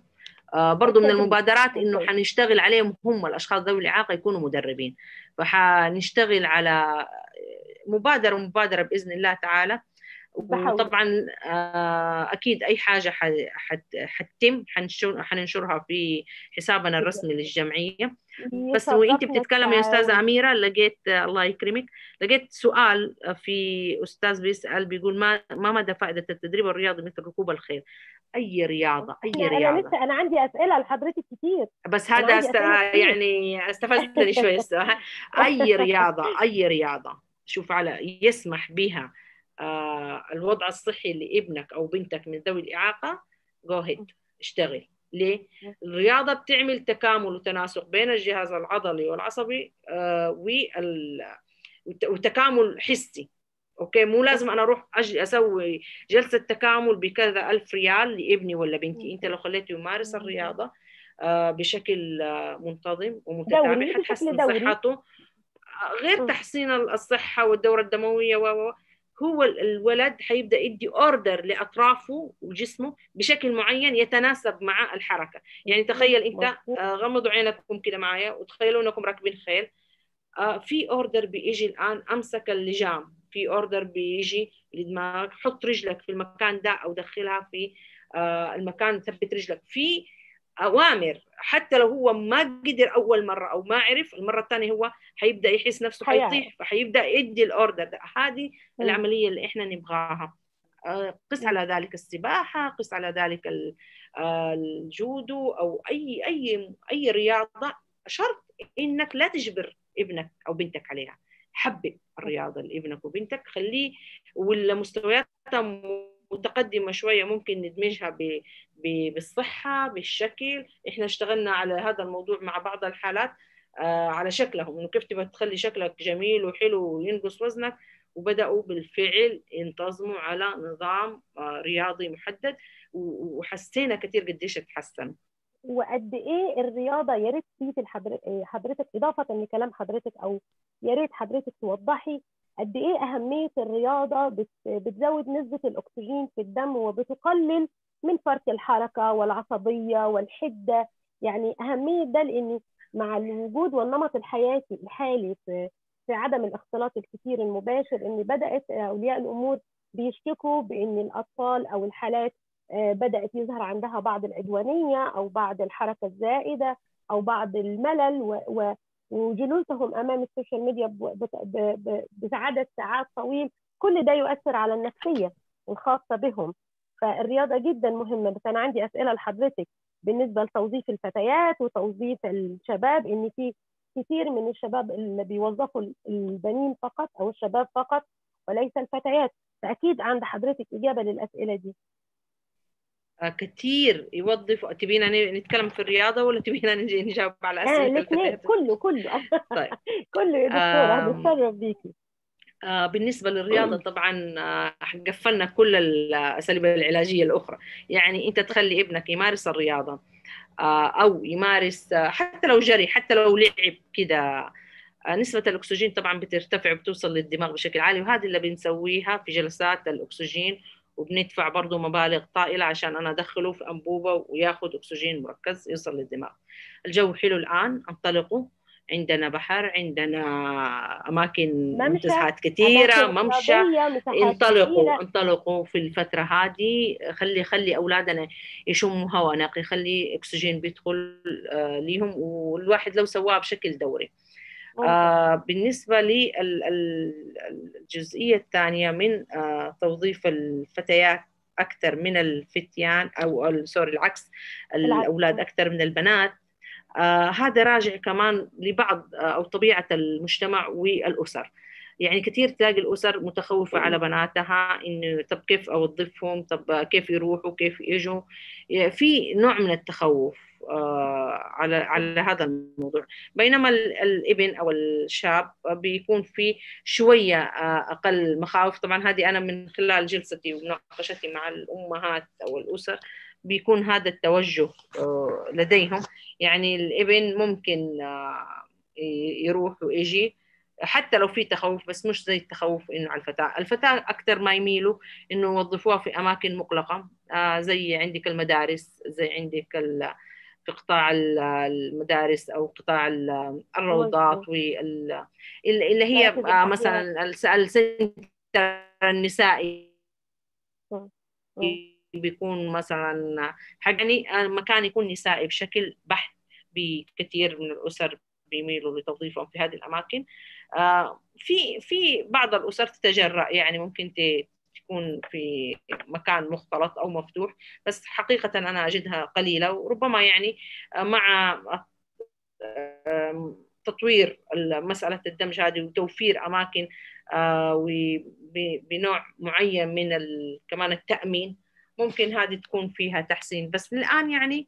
آه برضو من المبادرات إنه حنشتغل عليهم هم الأشخاص ذوي الإعاقة يكونوا مدربين. فحنشتغل على مبادرة مبادره بإذن الله تعالى. وطبعا أكيد أي حاجة حتتم حننشرها في حسابنا الرسمي للجمعية. بس وانت بتتكلم يا أستاذة أميرة لقيت الله يكرمك لقيت سؤال في أستاذ بيسأل بيقول ما ما مدى فائدة التدريب الرياضي مثل ركوب الخيل؟ أي رياضة أي أنا رياضة. لسه أنا عندي أسئلة لحضرتك كتير. بس هذا است... يعني استفزتني شوي. [laughs] أي رياضة أي رياضة. شوف على يسمح بها آه الوضع الصحي لابنك أو بنتك من ذوي الإعاقة جو هيد اشتغل. ليه؟ الرياضة بتعمل تكامل وتناسق بين الجهاز العضلي والعصبي آه. وتكامل حسي. okay؟ مو لازم أنا أروح أجي أسوي جلسة تكامل بكذا ألف ريال لابني ولا بنتي. أنت لو خليته يمارس الرياضة آه بشكل آه منتظم ومتتابع حتحسن صحته. غير تحسين الصحة والدورة الدموية و. هو الولد حيبدأ يدي order لأطرافه وجسمه بشكل معين يتناسب مع الحركة. يعني تخيل أنت غمضوا عينكم كده معايا وتخيلوا أنكم راكبين خيل. في order بيجي الآن أمسك اللجام. في order بيجي لدماغك حط رجلك في المكان ده أو دخلها في المكان ثبت رجلك. في أوامر. حتى لو هو ما قدر أول مرة أو ما عرف المرة الثانية هو حيبدأ يحس نفسه حيطيح فحيبدأ يدي ال order ده. هذه العملية اللي إحنا نبغاها. قس على ذلك السباحة قس على ذلك الجودو أو أي أي أي رياضة. شرط إنك لا تجبر ابنك أو بنتك عليها. حبب الرياضة لابنك وبنتك. خليه ولا مستوياتها متقدمة شوية ممكن ندمجها ب... ب... بالصحة بالشكل. إحنا اشتغلنا على هذا الموضوع مع بعض الحالات آه على شكلهم. إنه كيف تبغى تخلي شكلك جميل وحلو وينقص وزنك. وبدأوا بالفعل ينتظموا على نظام آه رياضي محدد. وحسينا كثير قديش تحسن. وقد إيه الرياضة يا ريت تفيد حضرتك إضافة لكلام حضرتك أو يا ريت حضرتك توضحي قد إيه أهمية الرياضة بتزود نسبة الأكسجين في الدم وبتقلل من فرط الحركة والعصبية والحدة. يعني أهمية ده لأن مع الوجود والنمط الحياتي الحالي في في عدم الاختلاط الكثير المباشر إن بدأت أولياء الأمور بيشتكوا بإن الأطفال أو الحالات بدأت يظهر عندها بعض العدوانية أو بعض الحركة الزائدة أو بعض الملل و وجلوسهم أمام ال social media بعدد ساعات طويل كل ده يؤثر على النفسية الخاصة بهم. فالرياضة جدا مهمة. بس أنا عندي أسئلة لحضرتك بالنسبة لتوظيف الفتيات وتوظيف الشباب إن في كثير من الشباب اللي بيوظفوا البنين فقط أو الشباب فقط وليس الفتيات. فأكيد عند حضرتك إجابة للأسئلة دي. كثير يوظف تبينا نتكلم في الرياضة ولا تبينا نجي [laughs] نجاوب على أسئلة آه الفتيات كله كله. طيب. [laughs] كله يا دكتوره بنتصرف بيكي. آه بالنسبة للرياضة [clears throat] طبعا آه قفلنا كل الأساليب العلاجية الأخرى. يعني أنت تخلي ابنك يمارس الرياضة آه أو يمارس حتى لو جري حتى لو لعب كده نسبة الأكسجين طبعا بترتفع بتوصل للدماغ بشكل عالي وهذه اللي بنسويها في جلسات الأكسجين وبندفع برضه مبالغ طائلة عشان أنا أدخله في أنبوبة وياخد أكسجين مركز يوصل للدماغ. الجو حلو الآن انطلقوا. عندنا بحر عندنا أماكن منتزهات كثيرة ممشى. انطلقوا انطلقوا في الفترة هذه. خلي خلي أولادنا يشموا هواء نقي خلي أكسجين بيدخل آه ليهم. والواحد لو سواه بشكل دوري. آه بالنسبة للجزئية الثانية من آه توظيف الفتيات أكثر من الفتيان أو سوري العكس الأولاد أكثر من البنات. آه هذا راجع كمان لبعض آه أو طبيعة المجتمع والأسر. يعني كثير تلاقي الأسر متخوفة على بناتها إنه طب كيف أوظفهم؟ طب كيف يروحوا؟ كيف يجوا؟ في نوع من التخوف. على على هذا الموضوع. بينما الإبن أو الشاب بيكون في شوية آه أقل مخاوف. طبعا هذه أنا من خلال جلستي ومناقشتي مع الأمهات أو الأسر بيكون هذا التوجه آه لديهم. يعني الإبن ممكن يروح ويجي حتى لو في تخوف بس مش زي التخوف إنه على الفتاة، الفتاة أكثر ما يميلوا إنه يوظفوها في أماكن مغلقه آه زي عندك المدارس زي عندك في قطاع المدارس أو قطاع الروضات وال اللي هي مثلا السنتر النسائي. بيكون مثلا يعني مكان يكون نسائي بشكل بحت بكثير من الأسر بيميلوا لتوظيفهم في هذه الأماكن. في في بعض الأسر تتجرأ يعني ممكن تكون في مكان مختلط أو مفتوح بس حقيقة أنا أجدها قليلة وربما يعني مع تطوير مسألة الدمج هذه وتوفير أماكن وبنوع معين من كمان التأمين ممكن هذه تكون فيها تحسين. بس الآن يعني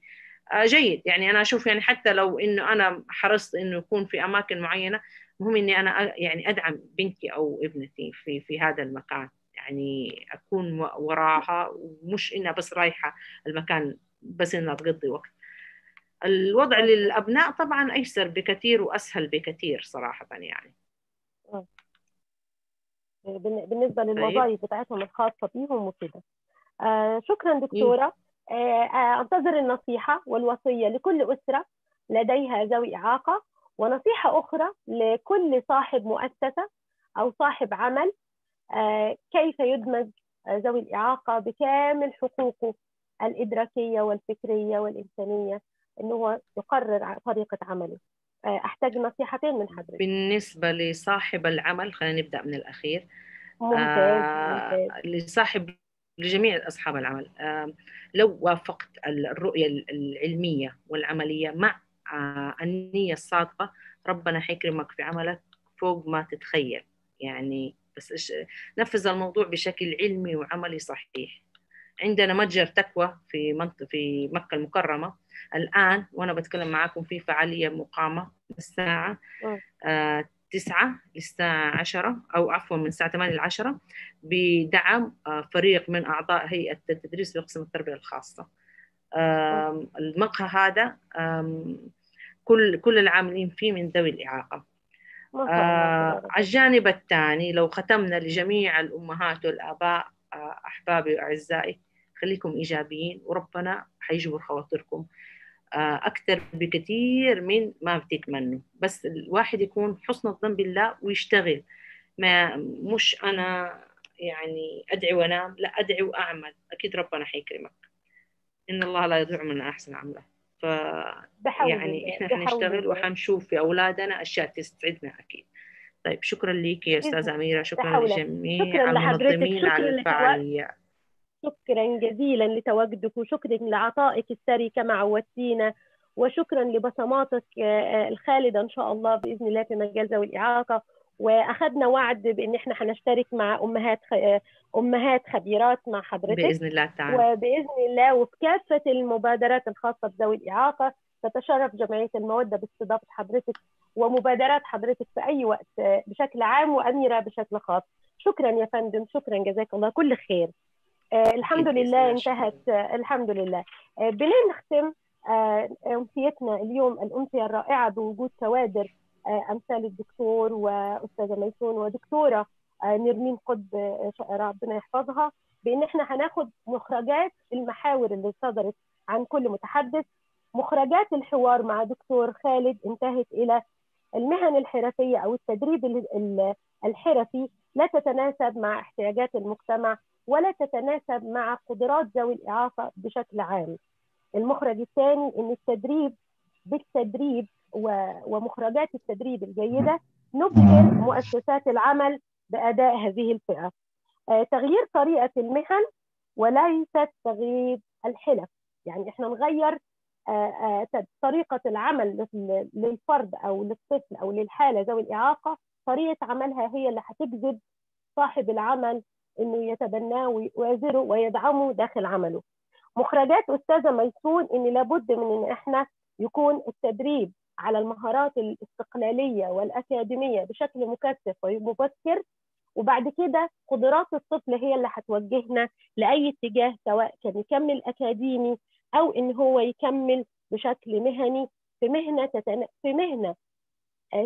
جيد. يعني أنا أشوف يعني حتى لو إنه أنا حرصت إنه يكون في أماكن معينة مهم إني أنا يعني أدعم بنتي أو ابنتي في في هذا المكان. يعني أكون وراها ومش إنها بس رايحة المكان بس إنها تقضي وقت. الوضع للأبناء طبعا أيسر بكثير وأسهل بكثير صراحة يعني. بالنسبة للوظائف بتاعتهم الخاصة بيهم وكده. آه شكرا دكتورة. آه أنتظر النصيحة والوصية لكل أسرة لديها ذوي إعاقة ونصيحة أخرى لكل صاحب مؤسسة أو صاحب عمل آه كيف يدمج ذوي الإعاقة بكامل حقوقه الإدراكية والفكرية والإنسانية إنه هو يقرر طريقة عمله. أحتاج نصيحتين من حضرتك. بالنسبة لصاحب العمل خلينا نبدأ من الأخير. ممتاز, آه ممتاز. لصاحب لجميع أصحاب العمل. آه لو وافقت الرؤية العلمية والعملية مع آه النية الصادقة ربنا حيكرمك في عملك فوق ما تتخيل. يعني بس نفذ الموضوع بشكل علمي وعملي صحيح. عندنا متجر تكوى في منطقة في مكة المكرمة. الآن وأنا بتكلم معاكم في فعالية مقامة من الساعة آه تسعة للساعة عشرة أو عفوا من الساعة ثمانية لعشرة بدعم آه فريق من أعضاء هيئة التدريس بقسم التربية الخاصة. آه المقهى هذا كل كل العاملين فيه من ذوي الإعاقة. آه على الجانب الثاني لو ختمنا لجميع الأمهات والآباء آه أحبابي وأعزائي خليكم إيجابيين وربنا حيجبر خواطركم آه أكثر بكثير من ما بتتمنوا. بس الواحد يكون حسن الظن بالله ويشتغل. ما مش أنا يعني أدعي وأنام لا أدعي وأعمل. أكيد ربنا حيكرمك. إن الله لا يضيع من أحسن عمله. ف يعني إحنا حنشتغل وحنشوف في أولادنا أشياء تسعدنا أكيد. طيب شكرا لك يا أستاذة أميرة شكرا لجميع المنظمين على الفعاليه شكرا جزيلا لتواجدك وشكرا لعطائك الثري كما عودتينا وشكرا لبصماتك الخالدة إن شاء الله بإذن الله في مجال ذوي الإعاقة. وأخذنا وعد بأن إحنا هنشترك مع أمهات خ... أمهات خبيرات مع حضرتك. بإذن الله تعالى. وبإذن الله وفي كافة المبادرات الخاصة بذوي الإعاقة تتشرف جمعية المودة باستضافة حضرتك ومبادرات حضرتك في أي وقت بشكل عام وأميرة بشكل خاص. شكرا يا فندم شكرا جزاك الله كل خير. آه الحمد لله انتهت. آه الحمد لله. آه بنختم آه أمسيتنا اليوم الأمسية الرائعة بوجود كوادر آه أمثال الدكتور وأستاذة ميسون ودكتورة آه نرمين قطب آه ربنا يحفظها. بأن إحنا هناخد مخرجات المحاور اللي صدرت عن كل متحدث مخرجات الحوار مع دكتور خالد انتهت إلى المهن الحرفية أو التدريب الحرفي. لا تتناسب مع احتياجات المجتمع ولا تتناسب مع قدرات ذوي الإعاقة بشكل عام. المخرج الثاني أن التدريب بالتدريب ومخرجات التدريب الجيدة نبهر مؤسسات العمل بأداء هذه الفئة. تغيير طريقة المهن وليست تغيير الحلف. يعني إحنا نغير طريقة العمل للفرد أو للطفل أو للحالة ذوي الإعاقة. طريقة عملها هي اللي هتجذب صاحب العمل إنه يتبناه ويؤازره ويدعمه داخل عمله. مخرجات أستاذة ميسون إن لابد من إن إحنا يكون التدريب على المهارات الاستقلالية والأكاديمية بشكل مكثف ومبكر. وبعد كده قدرات الطفل هي اللي هتوجهنا لأي اتجاه سواء كان يكمل أكاديمي أو إن هو يكمل بشكل مهني. في مهنة تتنا... في مهنة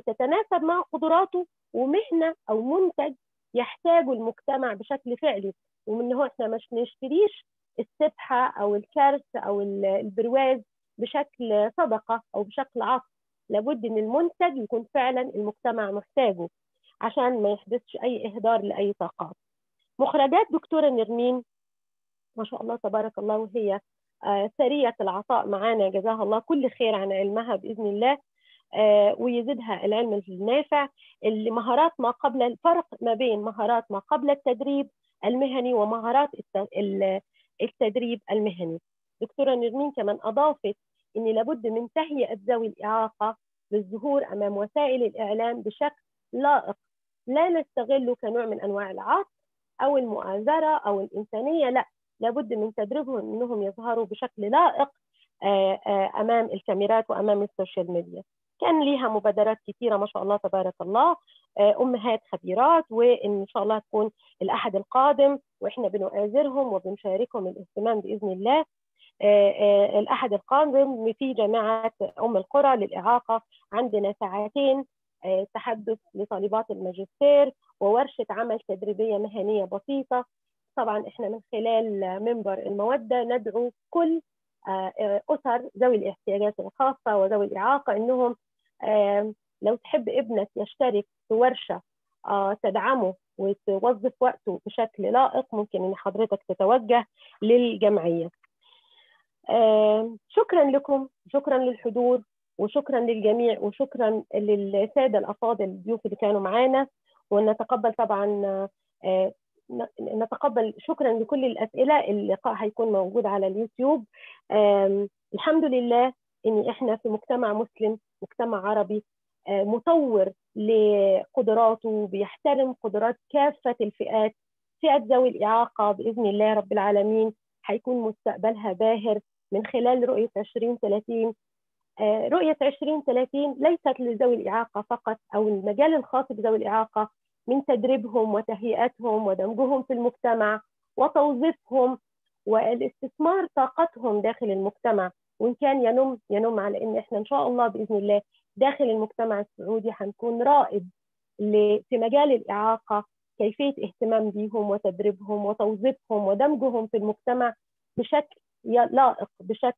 تتناسب مع قدراته ومهنة أو منتج يحتاجه المجتمع بشكل فعلي. ومن هو إحنا مش نشتريش السبحة أو الكرس أو البرواز بشكل صدقة أو بشكل عطف لابد ان المنتج يكون فعلا المجتمع محتاجه عشان ما يحدثش أي إهدار لأي طاقات. مخرجات دكتورة نرمين ما شاء الله تبارك الله وهي سريه العطاء معانا جزاها الله كل خير عن علمها بإذن الله ويزيدها العلم النافع. المهارات ما قبل الفرق ما بين مهارات ما قبل التدريب المهني ومهارات التدريب المهني. دكتورة نرمين كمان أضافت أن لابد من تهيئة ذوي الإعاقة للظهور أمام وسائل الإعلام بشكل لائق. لا نستغله كنوع من أنواع العطف أو المؤازرة أو الإنسانية لا لابد من تدريبهم أنهم يظهروا بشكل لائق أمام الكاميرات وأمام السوشيال ميديا. كان ليها مبادرات كثيرة ما شاء الله تبارك الله أمهات خبيرات وإن شاء الله تكون الأحد القادم وإحنا بنؤازرهم وبنشاركهم الاهتمام بإذن الله. الأحد القادم في جامعة أم القرى للإعاقة عندنا ساعتين تحدث لطالبات الماجستير وورشة عمل تدريبية مهنية بسيطة طبعا إحنا من خلال منبر المودة ندعو كل أسر ذوي الاحتياجات الخاصة وذوي الإعاقة إنهم لو تحب ابنك يشترك في ورشة تدعمه وتوظف وقته بشكل لائق ممكن إن حضرتك تتوجه للجمعية. شكرا لكم شكرا للحضور وشكرا للجميع وشكرا للسادة الأفاضل الضيوف اللي كانوا معانا. ونتقبل طبعا نتقبل شكرا لكل الأسئلة. اللقاء هيكون موجود على اليوتيوب. الحمد لله إن إحنا في مجتمع مسلم مجتمع عربي مطور لقدراته بيحترم قدرات كافة الفئات. فئة ذوي الإعاقة بإذن الله رب العالمين هيكون مستقبلها باهر. من خلال رؤية 2030 رؤية 2030 ليست لذوي الإعاقة فقط أو المجال الخاص بذوي الإعاقة من تدريبهم وتهيئتهم ودمجهم في المجتمع وتوظيفهم والاستثمار طاقتهم داخل المجتمع. وإن كان ينم ينم على إن إحنا إن شاء الله بإذن الله داخل المجتمع السعودي هنكون رائد في مجال الإعاقة كيفية اهتمام بهم وتدريبهم وتوظيفهم ودمجهم في المجتمع بشكل لائق بشكل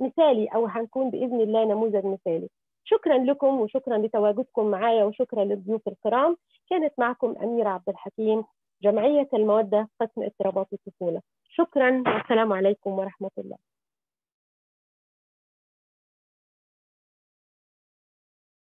مثالي أو هنكون بإذن الله نموذج مثالي. شكرا لكم وشكرا لتواجدكم معايا وشكرا للضيوف الكرام. كانت معكم أميرة عبد الحكيم جمعية المودة قسم اضطرابات الطفولة. شكرا والسلام عليكم ورحمة الله.